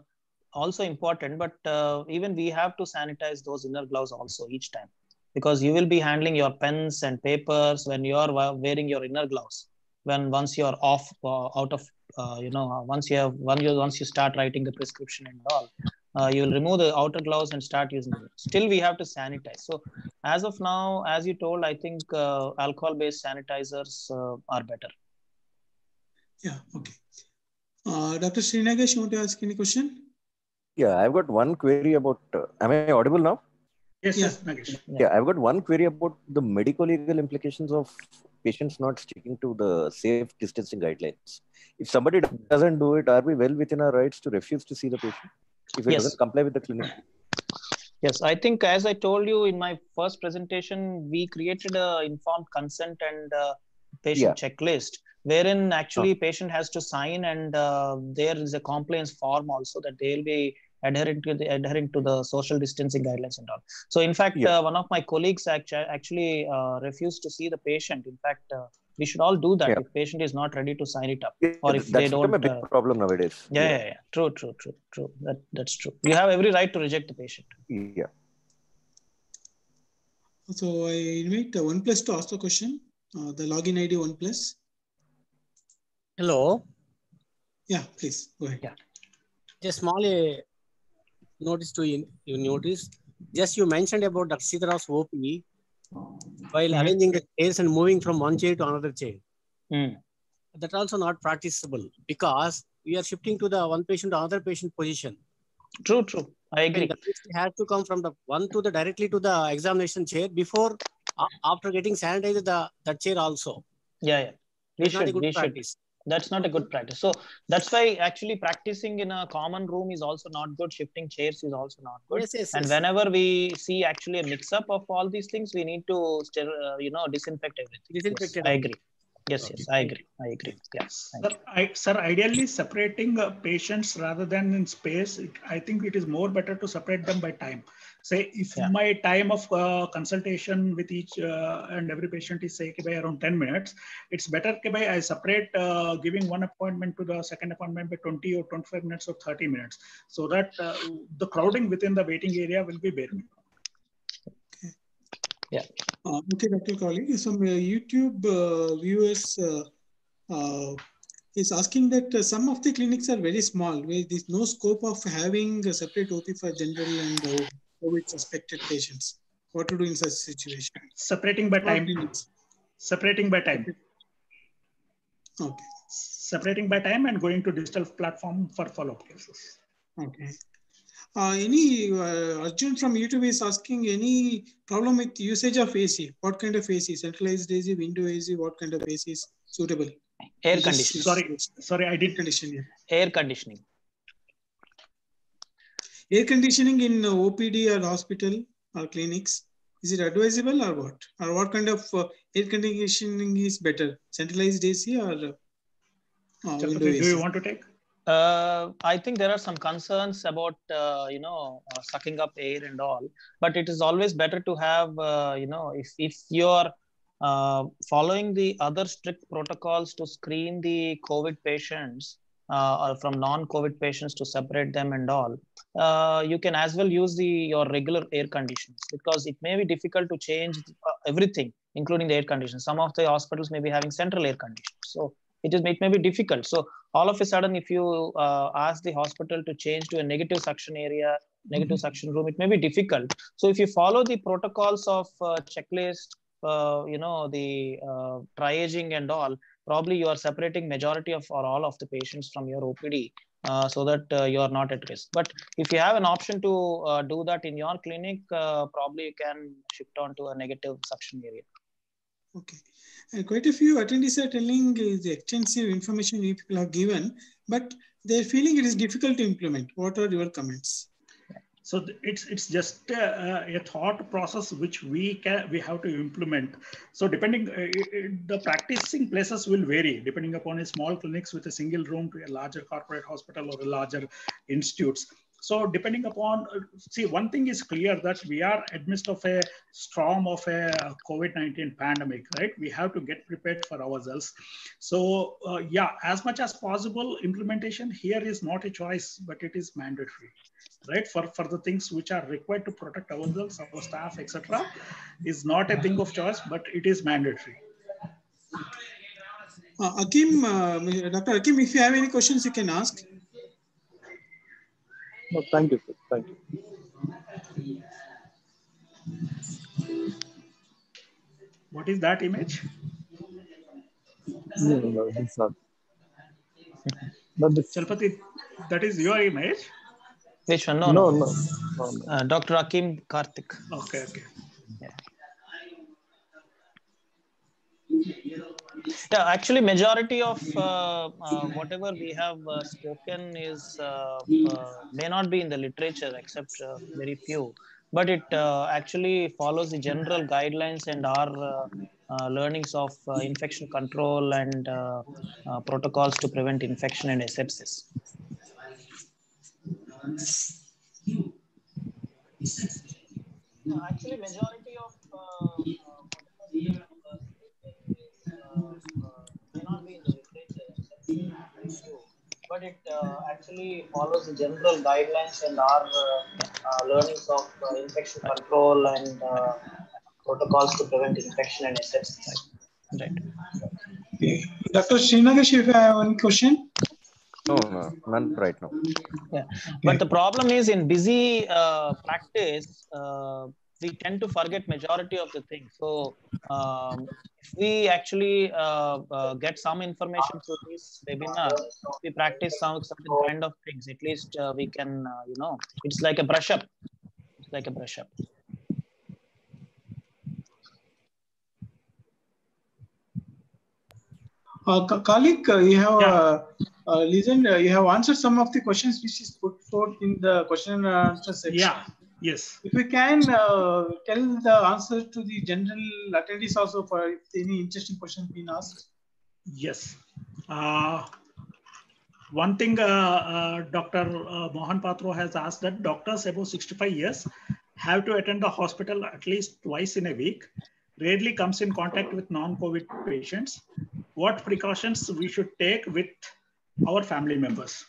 also important, but uh, even we have to sanitize those inner gloves also each time because you will be handling your pens and papers when you are wearing your inner gloves. When once you are off, uh, out of, uh, you know, once you have, once you once you start writing the prescription and all, uh, you will remove the outer gloves and start using them. Still, we have to sanitize. So, as of now, as you told, I think uh, alcohol-based sanitizers uh, are better. Yeah, okay. Uh, Dr. Srinagesh, you want to ask any question? Yeah, I've got one query about. Uh, am I audible now? yes yes Nagesh Yeah, I've got one query about the medical legal implications of patients not sticking to the safe distancing guidelines. If somebody doesn't do it, are we well within our rights to refuse to see the patient if it Yes. doesn't comply with the clinic? Yes, I think as I told you in my first presentation, we created a informed consent and uh, patient checklist wherein actually patient has to sign and uh, there is a compliance form also that they'll be adhering to the adhering to the social distancing guidelines and all. So in fact, Yeah. uh, one of my colleagues actually actually uh, refused to see the patient. In fact, uh, we should all do that Yeah. if patient is not ready to sign it up. Yeah, Or if that's they become a don't, big uh, problem nowadays. Yeah, yeah, yeah. True, true, true, true. That that's true. You have every right to reject the patient. yeah. So I invite uh, OnePlus to ask the question. Uh, the login ID OnePlus. Hello. Yeah, please go ahead. Yeah. Just small uh, notice to you, you notice. Just you mentioned about Dr. Sitarav's OP. while Mhm. arranging the chairs and moving from one chair to another chair. Mm. That also not practicable because we are shifting to the one patient to another patient position. True, true. I agree. The has to come from the one to the directly to the examination chair before a- after getting sanitized the that chair also. Yeah, yeah. We It's not a should, good we should. Practice. That's not a good practice. So that's why actually practicing in a common room is also not good. Shifting chairs is also not good. Yes, yes, And yes. whenever we see actually a mix up of all these things, we need to, ster- uh, you know, disinfect everything. Disinfect Yes. I agree. Yes, yes, I agree. I agree. yes Sir, I, sir, ideally separating uh, patients rather than in space, I think it is more better to separate them by time. Say if Yeah. my time of uh, consultation with each uh, and every patient is say by around 10 minutes, it's better by bhai I separate uh, giving one appointment to the second appointment by 20 or 25 minutes or 30 minutes so that uh, the crowding within the waiting area will be bare minimum. Uh, okay, Dr. Khaliq, some uh, YouTube uh, viewers uh, uh, is asking that uh, some of the clinics are very small, where there's no scope of having a separate OP for general and uh, COVID suspected patients. What to do in such situation? Separating by time, clinics. separating by time, Okay, separating by time and going to digital platform for follow-up cases. okay. Uh, any uh, Arjun from YouTube is asking any problem with usage of AC? What kind of AC? Centralized AC, window AC? What kind of AC is suitable? Air conditioning. Sorry, sorry, I did condition. Air conditioning. Air conditioning in uh, OPD or hospital or clinics, is it advisable or what? Or what kind of uh, air conditioning is better? Centralized AC or uh, uh, window Chalapati, do you want to take? Uh, I think there are some concerns about uh, you know uh, sucking up air and all, but it is always better to have uh, you know if if you're uh, following the other strict protocols to screen the COVID patients uh, or from non-COVID patients to separate them and all, uh, you can as well use the your regular air conditions because it may be difficult to change uh, everything, including the air conditions. Some of the hospitals may be having central air conditions, so it is it may be difficult. So all of a sudden, if you uh, ask the hospital to change to a negative suction area, negative suction room, it may be difficult. So if you follow the protocols of uh, checklist, uh, you know, the uh, triaging and all, probably you are separating majority of or all of the patients from your OPD uh, so that uh, you are not at risk. But if you have an option to uh, do that in your clinic, uh, probably you can shift on to a negative suction area. Okay. And quite a few attendees are telling uh, the extensive information you people have given, but they're feeling it is difficult to implement. What are your comments? So it's it's just uh, a thought process which we can we have to implement. So depending, uh, it- the practicing places will vary depending upon a small clinics with a single room to a larger corporate hospital or a larger institutes. So depending upon, uh, see, one thing is clear that we are amidst of a storm of a COVID-19 pandemic, right? We have to get prepared for ourselves. So uh, yeah, as much as possible, implementation here is not a choice, but it is mandatory right for for the things which are required to protect ourselves our staff etc is not a thing of choice but it is mandatory Uh, Akim, uh, Dr. Akim, if you have any questions, you can ask. No, thank you, sir. Thank you. what is that image No, no, no, it's not. But this, chalapati that is your image Which one? No, no, no. no, no, no. Uh, Dr. Akim Karthik. okay okay Yeah, actually, majority of uh, uh, whatever we have uh, spoken is uh, uh, may not be in the literature, except uh, very few. But it actually follows the general guidelines and our learnings of infection control and protocols to prevent infection and sepsis. Actually, majority of but it uh, actually follows the general guidelines and our uh, uh, learnings of uh, infection control and uh, protocols to prevent infection and sepsis. Right. Okay. Dr. Srinagesh, if you have one question. No, no, none right now. Yeah. But the problem is in busy uh, practice, uh, we tend to forget majority of the things. So um, if we actually uh, uh, get some information through this webinar, we practice some certain kind of things. At least uh, we can, uh, you know, it's like a brush up. It's like a brush up. Uh, Ka- Khaliq, uh, you have Yeah. uh, uh, listened, uh, you have answered some of the questions which is put forth in the question and answer section. Yeah. Yes. If we can uh, tell the answer to the general attendees also for if any interesting question being asked. Yes. Uh, one thing uh, uh, Dr. Uh, Mohan Patro has asked that doctors above 65 years have to attend the hospital at least twice in a week, rarely comes in contact with non-COVID patients. What precautions we should take with our family members?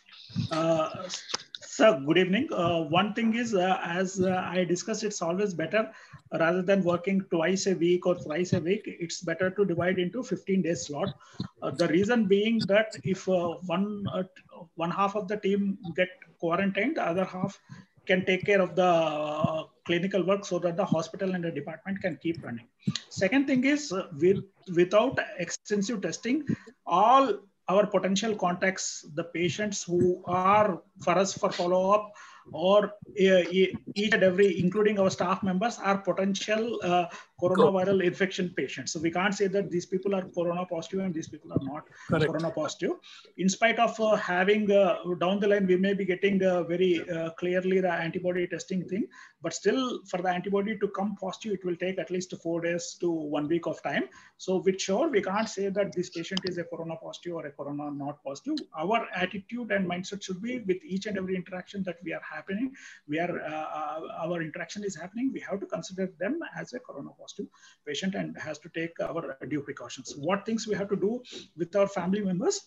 Sir, good evening. Uh, one thing is, uh, as uh, I discussed, it's always better rather than working twice a week or thrice a week, it's better to divide into 15 days slot. Uh, the reason being that if uh, one uh, one half of the team get quarantined, the other half can take care of the uh, clinical work so that the hospital and the department can keep running. Second thing is uh, with, without extensive testing, all our potential contacts, the patients who are for us for follow up or uh, each and every, including our staff members, are potential uh, coronavirus infection patients. So we can't say that these people are corona positive and these people are not Correct. corona positive. In spite of uh, having uh, down the line, we may be getting uh, very uh, clearly the antibody testing thing, but still for the antibody to come positive, it will take at least four days to one week of time. So with sure, we can't say that this patient is a corona positive or a corona not positive. Our attitude and mindset should be with each and every interaction that we are happening, we are uh, our interaction is happening. We have to consider them as a corona positive patient and has to take our due precautions. What things we have to do with our family members?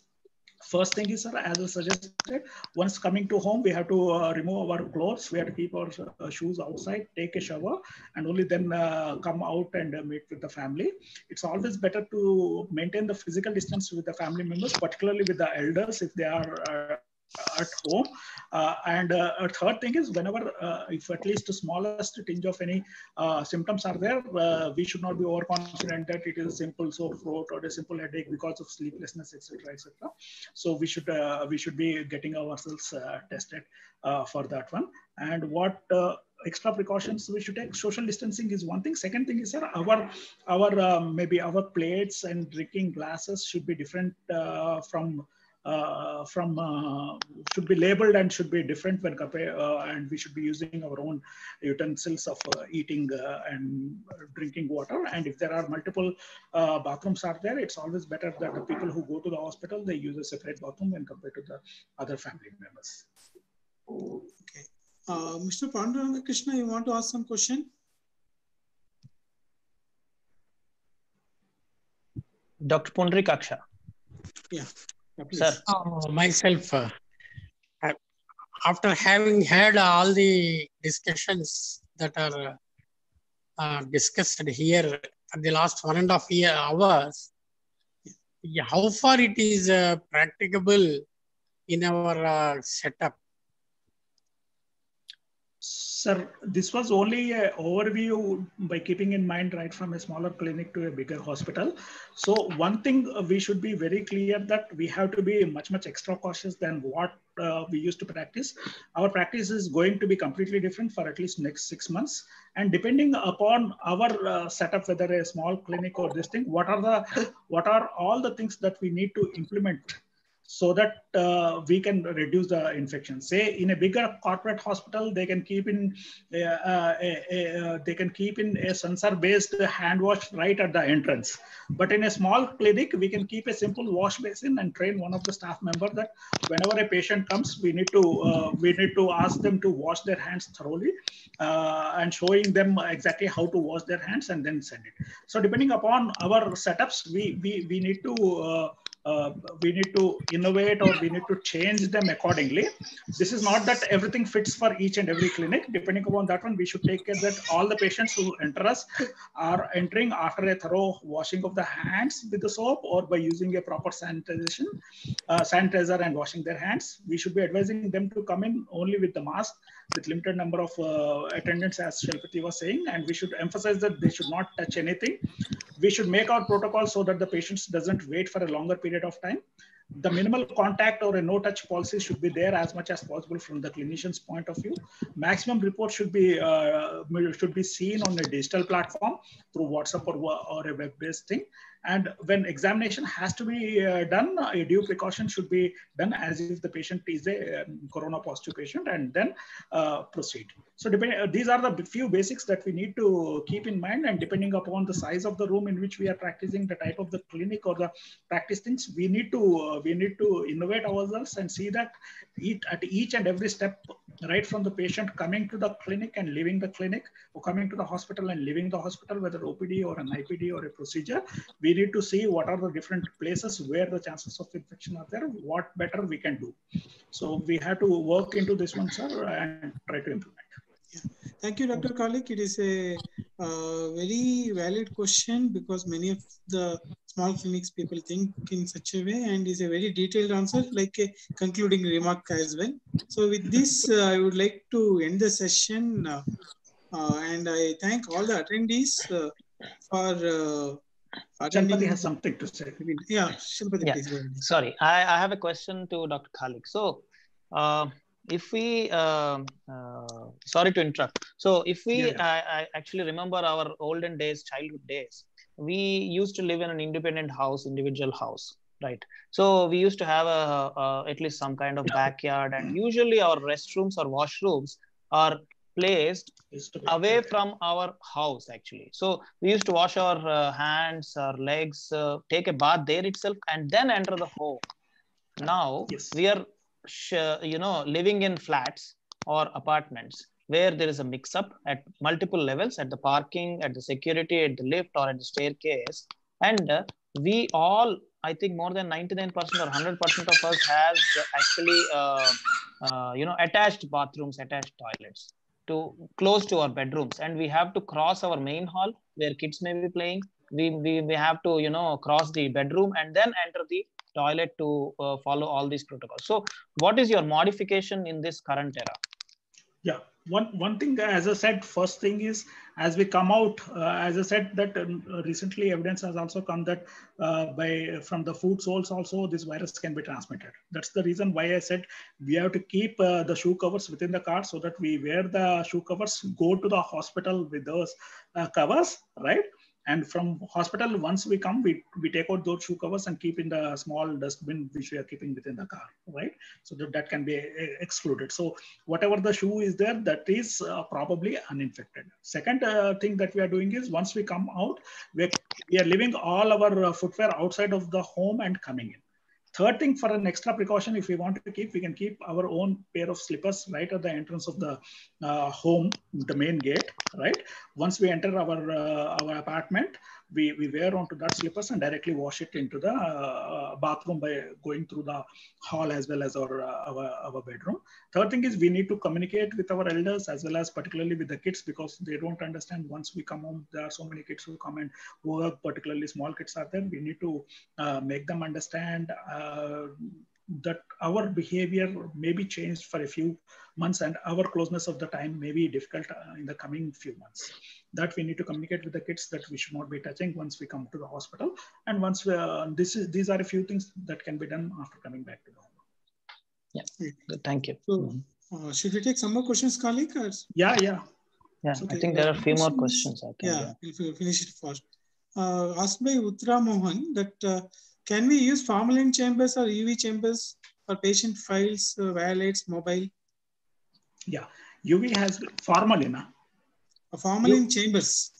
First thing is, sir, as I suggested, once coming to home, we have to uh, remove our clothes. We have to keep our uh, shoes outside, take a shower, and only then uh, come out and uh, meet with the family. It's always better to maintain the physical distance with the family members, particularly with the elders if they are uh, at home. Uh, and uh, a third thing is whenever, uh, if at least the smallest tinge of any uh, symptoms are there, uh, we should not be overconfident that it is a simple sore throat or a simple headache because of sleeplessness, etc., etc. So we should uh, we should be getting ourselves uh, tested uh, for that one. And what uh, extra precautions we should take? Social distancing is one thing. Second thing is, sir, our our um, maybe our plates and drinking glasses should be different uh, from uh, from uh, should be labeled and should be different when compared uh, and we should be using our own utensils of uh, eating uh, and drinking water and if there are multiple uh, bathrooms are there it's always better that the people who go to the hospital they use a separate bathroom when compared to the other family members Okay. Uh, Mr. Panduranga Krishna, you want to ask some question? Dr. Punrikaksha. Yeah. yeah, please. Sir. Uh, myself, uh, after having heard all the discussions that are uh, discussed here at the last one and a half year hours, how far it is uh, practicable in our uh, setup? Sir, this was only an overview by keeping in mind right from a smaller clinic to a bigger hospital. So one thing uh, we should be very clear that we have to be much, much extra cautious than what uh, we used to practice. Our practice is going to be completely different for at least next six months. And depending upon our uh, setup, whether a small clinic or this thing, what are the, what are all the things that we need to implement so that uh, we can reduce the infection. Say in a bigger corporate hospital, they can keep in uh, uh, uh, they can keep in a sensor-based hand wash right at the entrance. But in a small clinic, we can keep a simple wash basin and train one of the staff member that whenever a patient comes, we need to uh, we need to ask them to wash their hands thoroughly uh, and showing them exactly how to wash their hands and then send it. So depending upon our setups, we we we need to. Uh, we need to innovate or we need to change them accordingly. This is not that everything fits for each and every clinic. Depending upon that one, we should take care that all the patients who enter us are entering after a thorough washing of the hands with the soap or by using a proper sanitization, uh, sanitizer and washing their hands. We should be advising them to come in only with the mask with limited number of uh, attendants, as Chalapati was saying, and we should emphasize that they should not touch anything. We should make our protocol so that the patients doesn't wait for a longer period of time. The minimal contact or a no touch policy should be there as much as possible from the clinician's point of view. Maximum report should be uh, should be seen on a digital platform through whatsapp or, or a web based thing and when examination has to be uh, done, a due precaution should be done as if the patient is a um, corona positive patient and then uh, proceed. So uh, these are the few basics that we need to keep in mind and depending upon the size of the room in which we are practicing, the type of the clinic or the practice things, we need to uh, we need to innovate ourselves and see that each, at each and every step, right from the patient coming to the clinic and leaving the clinic or coming to the hospital and leaving the hospital, whether OPD or an IPD or a procedure, we we need to see what are the different places where the chances of infection are there, what better we can do. So we have to work into this one, sir, and try to implement. Yeah. Thank you, Dr. Khaliq. It is a uh, very valid question because many of the small clinics people think in such a way and is a very detailed answer like a concluding remark as well. So with this, uh, I would like to end the session uh, uh and I thank all the attendees uh, for uh, Chalapati has something to say. Yeah, Chalapati, yeah. Sorry, I, I have a question to Dr. Khaliq. So, uh, if we, uh, uh, sorry to interrupt. So, if we yeah, yeah. I, I actually remember our olden days, childhood days, we used to live in an independent house, individual house, right? So, we used to have a, a at least some kind of backyard, and usually our restrooms or washrooms are placed away from our house actually. So we used to wash our uh, hands our legs uh, take a bath there itself and then enter the home. Now yes. we are you know living in flats or apartments where there is a mix up at multiple levels at the parking at the security at the lift or at the staircase. And uh, we all i think more than 99% or 100% of us has actually uh, uh, you know attached bathrooms attached toilets to close to our bedrooms. And we have to cross our main hall where kids may be playing. We, we, we have to you know cross the bedroom and then enter the toilet to uh, follow all these protocols. So what is your modification in this current era? Yeah one one thing as i said first thing is as we come out uh, as i said that um, recently evidence has also come that uh, by from the food source also this virus can be transmitted. That's the reason why i said we have to keep uh, the shoe covers within the car so that we wear the shoe covers go to the hospital with those uh, covers right and from hospital, once we come, we, we take out those shoe covers and keep in the small dustbin which we are keeping within the car, right? So that, that can be uh, excluded. So whatever the shoe is there, that is uh, probably uninfected. Second uh, thing that we are doing is once we come out, we are, we are leaving all our uh, footwear outside of the home and coming in. Third thing for an extra precaution, if we want to keep, we can keep our own pair of slippers right at the entrance of the uh, home, the main gate, right? Once we enter our, uh, our apartment, we, we wear onto that slippers and directly wash it into the uh, bathroom by going through the hall as well as our, uh, our, our bedroom. Third thing is we need to communicate with our elders as well as particularly with the kids because they don't understand once we come home, there are so many kids who come and work, particularly small kids are there. We need to uh, make them understand uh, that our behavior may be changed for a few months and our closeness of the time may be difficult uh, in the coming few months that we need to communicate with the kids that we should not be touching once we come to the hospital. And once we uh, this is these are a few things that can be done after coming back to the home. Yeah. Thank you. So uh, should we take some more questions colleague yeah yeah. Yeah so i think there are a few more questions? I think, yeah, yeah. we'll finish it first. Uh, asked by Uttara Mohan that uh, can we use formalin chambers or UV chambers for patient files, uh, violates, mobile? Yeah, UV has formalin. Uh, formalin chambers.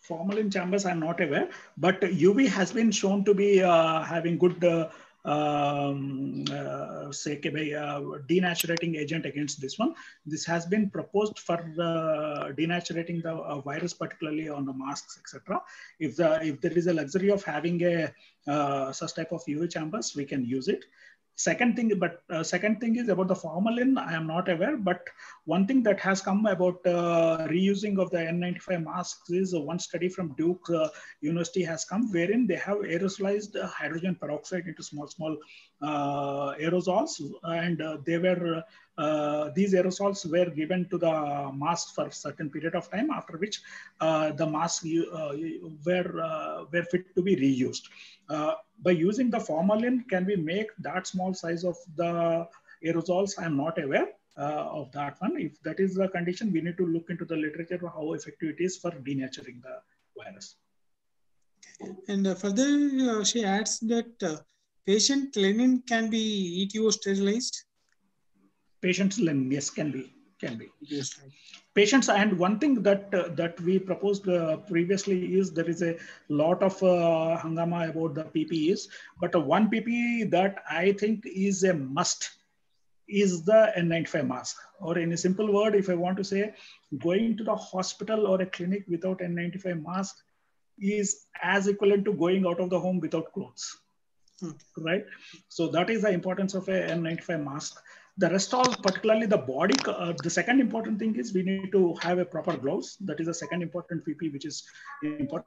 Formalin chambers, I'm not aware, but UV has been shown to be uh, having good uh, um, uh, say uh, denaturating agent against this one. This has been proposed for uh, denaturating the uh, virus, particularly on the masks, etc. If the if there is a luxury of having a uh, such type of UV chambers, we can use it. Second thing, but uh, second thing is about the formalin. I am not aware, but one thing that has come about uh, reusing of the N95 masks is one study from Duke uh, University has come, wherein they have aerosolized hydrogen peroxide into small, small uh, aerosols, and uh, they were uh, these aerosols were given to the mask for a certain period of time, after which the masks were, were fit to be reused. By using the formalin, can we make that small size of the aerosols? I'm not aware. Uh, of that one. If that is the condition, we need to look into the literature how effective it is for denaturing the virus. And uh, further, uh, she adds that uh, patient linen can be ETO sterilized. Patient's linen, yes, can be, can be. Yes. Patients, and one thing that uh, that we proposed uh, previously is there is a lot of uh, hangama about the PPEs, but one PPE that I think is a must is the N95 mask. Or in a simple word, if I want to say, going to the hospital or a clinic without N95 mask is as equivalent to going out of the home without clothes. Hmm. Right? So that is the importance of a N95 mask. The rest all, particularly the body, uh, the second important thing is we need to have a proper gloves. That is the second important PP, which is important.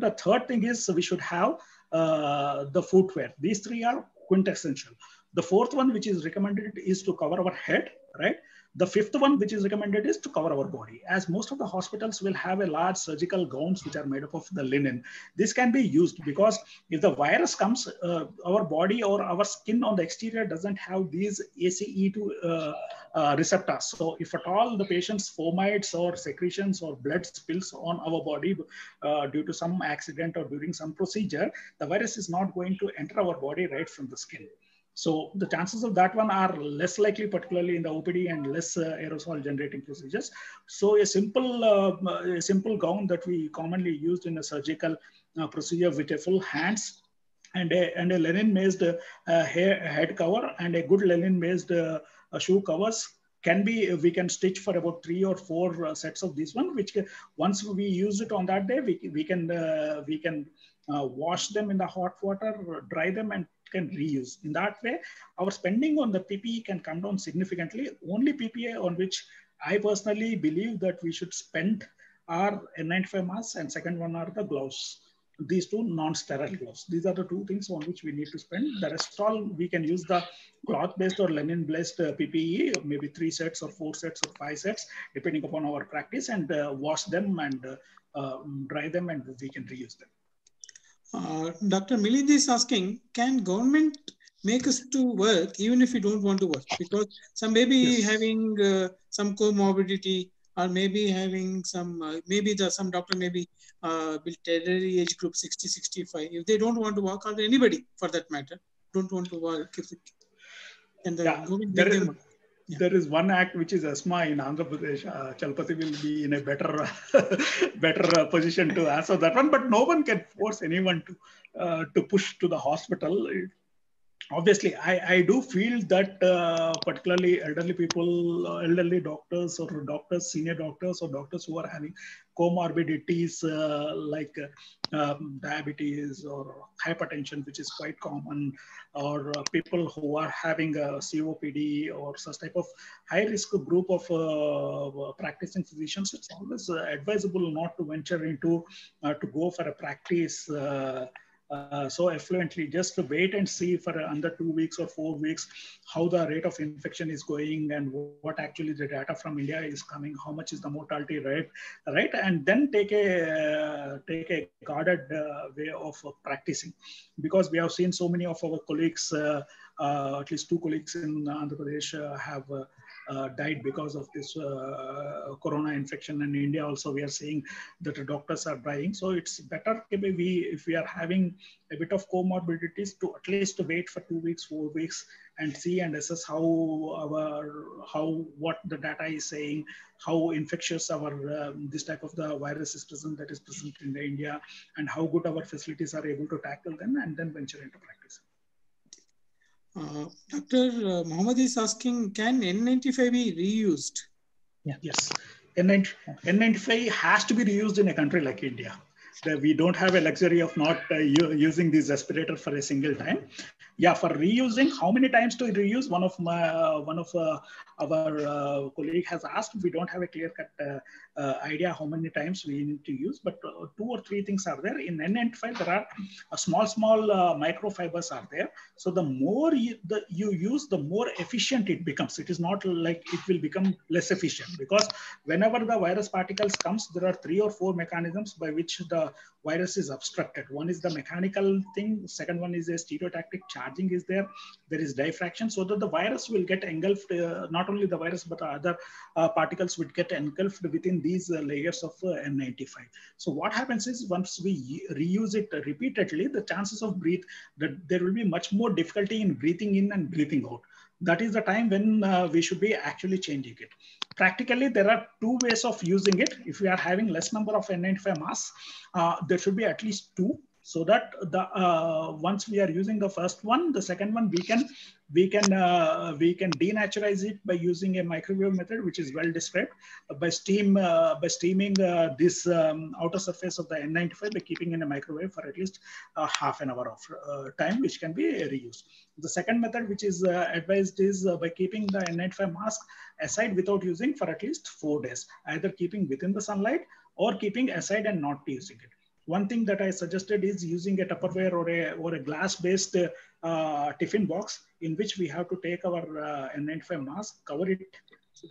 The third thing is we should have uh, the footwear. These three are quintessential. The fourth one, which is recommended, is to cover our head, right? The fifth one, which is recommended, is to cover our body. As most of the hospitals will have a large surgical gowns which are made up of the linen. This can be used because if the virus comes, uh, our body or our skin on the exterior doesn't have these ACE2 uh, uh, receptors. So if at all the patient's fomites or secretions or blood spills on our body uh, due to some accident or during some procedure, the virus is not going to enter our body right from the skin. So the chances of that one are less likely, particularly in the OPD and less uh, aerosol generating procedures. So a simple, uh, a simple gown that we commonly used in a surgical uh, procedure with a full hands and a, and a linen-based uh, hair, head cover and a good linen-based uh, shoe covers can be we can stitch for about three or four uh, sets of this one which once we use it on that day we, we can uh, we can uh, wash them in the hot water dry them and can reuse. In that way, our spending on the PPE can come down significantly. Only PPE on which I personally believe that we should spend are N95 masks and second one are the gloves. These two non-sterile gloves. These are the two things on which we need to spend. The rest all we can use the cloth-based or linen-based uh, PPE, maybe three sets or four sets or five sets, depending upon our practice, and uh, wash them and uh, um, dry them, and we can reuse them. Uh, Dr. Milind is asking, can government make us to work even if we don't want to work? Because some maybe yes. having uh, some comorbidity or maybe having some, uh, maybe the, some doctor maybe uh, will tertiary age group 60, 65. If they don't want to work, or anybody for that matter, don't want to work, if it, and the yeah, government there is. There is one act which is ESMA in Andhra Pradesh. Uh, Chalapati will be in a better, better uh, position to answer that one. But no one can force anyone to uh, to push to the hospital. Obviously, I, I do feel that uh, particularly elderly people, uh, elderly doctors or doctors, senior doctors or doctors who are having comorbidities uh, like um, diabetes or hypertension, which is quite common, or uh, people who are having a COPD or such type of high risk group of uh, practicing physicians, it's always uh, advisable not to venture into uh, to go for a practice uh, so effluently just to wait and see for under two weeks or four weeks how the rate of infection is going and what actually the data from India is coming, how much is the mortality rate, right? And then take a uh, take a guarded uh, way of practicing, because we have seen so many of our colleagues, uh, uh, at least two colleagues in Andhra Pradesh, have uh, died because of this uh, corona infection. In India also, we are seeing that the doctors are dying. So it's better if we, if we are having a bit of comorbidities to at least wait for two weeks, four weeks and see and assess how our, how, what the data is saying, how infectious our, um, this type of the virus is present that is present in India and how good our facilities are able to tackle them and then venture into practice. Uh, Dr. Uh, Mohammed is asking, can N95 be reused? Yeah. Yes. N95 has to be reused in a country like India. That we don't have a luxury of not uh, using this respirator for a single time. Yeah for reusing how many times to reuse? One of my uh, one of uh, our uh, colleague has asked we don't have a clear cut uh, uh, idea how many times we need to use but two or three things are there. In n95 there are small small microfibers are there. So the more you, the, you use the more efficient it becomes. It is not like it will become less efficient because whenever the virus particles comes there are three or four mechanisms by which the virus is obstructed. One is the mechanical thing. Second one is a stereotactic charging is there. There is diffraction so that the virus will get engulfed, uh, not only the virus, but other uh, particles would get engulfed within these uh, layers of uh, N95. So what happens is once we reuse it repeatedly, the chances of breathe, that there will be much more difficulty in breathing in and breathing out that is the time when uh, we should be actually changing it. Practically, there are two ways of using it. If we are having less number of N95 masks, uh, there should be at least two so that the uh, once we are using the first one, the second one we can we can uh, we can denaturize it by using a microwave method, which is well described by steam uh, by steaming uh, this um, outer surface of the N95 by keeping in a microwave for at least uh, half an hour of uh, time, which can be reused. The second method, which is advised, is by keeping the N95 mask aside without using for at least four days, either keeping within the sunlight or keeping aside and not using it. One thing that I suggested is using a Tupperware or a, or a glass-based uh, tiffin box in which we have to take our uh, N95 mask, cover it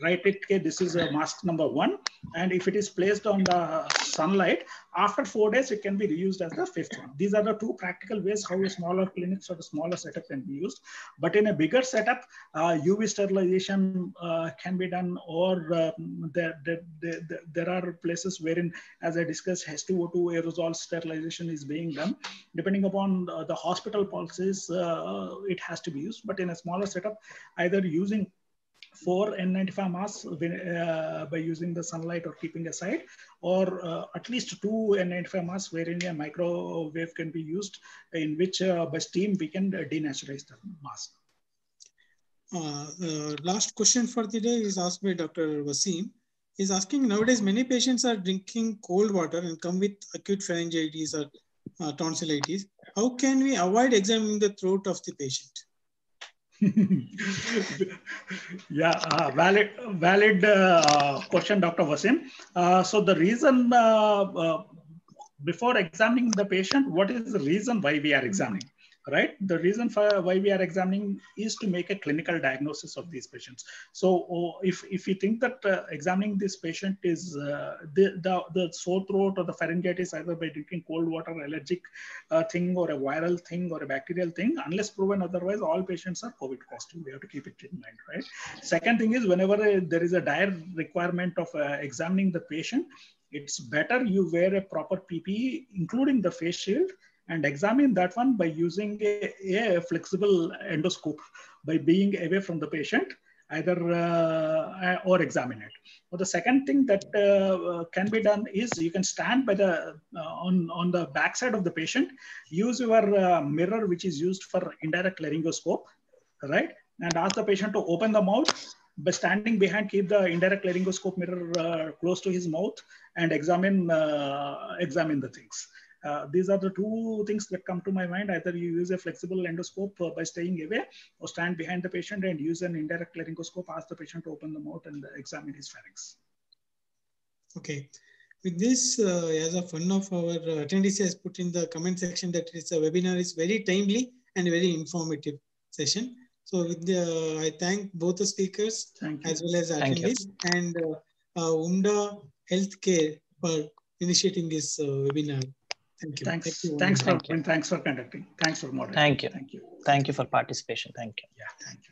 write it, okay, this is a mask number one. And if it is placed on the sunlight, after four days, it can be reused as the fifth one. These are the two practical ways how a smaller clinics or a smaller setup can be used. But in a bigger setup, uh, UV sterilization uh, can be done or um, there, there, there, there, are places wherein, as I discussed, H2O2 aerosol sterilization is being done. Depending upon the, the hospital policies, uh, it has to be used. But in a smaller setup, either using four N95 masks uh, by using the sunlight or keeping aside, or uh, at least two N95 masks wherein a microwave can be used, in which uh, by steam we can denaturalize the mask. Uh, last question for the day is asked by Dr. Wasim. He's asking nowadays many patients are drinking cold water and come with acute pharyngitis or uh, tonsillitis. How can we avoid examining the throat of the patient? yeah, uh, valid, valid uh, question, Dr. Wasim. Uh, so the reason uh, uh, before examining the patient, what is the reason why we are examining? Right? The reason for why we are examining is to make a clinical diagnosis of these patients. So oh, if, if you think that uh, examining this patient is uh, the, the, the, sore throat or the pharyngitis either by drinking cold water, allergic uh, thing or a viral thing or a bacterial thing, unless proven otherwise, all patients are COVID positive. We have to keep it in mind, right? Second thing is whenever uh, there is a dire requirement of uh, examining the patient, it's better you wear a proper PPE, including the face shield, and examine that one by using a, a flexible endoscope by being away from the patient either uh, or examine it. The second thing that uh, can be done is you can stand by the uh, on on the back side of the patient, use your uh, mirror which is used for indirect laryngoscope, right? And ask the patient to open the mouth. By standing behind, keep the indirect laryngoscope mirror uh, close to his mouth and examine uh, examine the things. Uh, these are the two things that come to my mind. Either you use a flexible endoscope uh, by staying away or stand behind the patient and use an indirect laryngoscope, ask the patient to open the mouth and examine his pharynx. Okay. With this, uh, as a one of our attendees has put in the comment section that this webinar is very timely and very informative session. So with the, I thank both the speakers as well as attendees and uh, uh, UMMDA Healthcare for initiating this uh, webinar. Thank you. Thanks. Thank you. Thanks for thanks for conducting. Thanks for moderating. Thank you. Thank you. Thank you for participation. Thank you. Yeah. Thank you.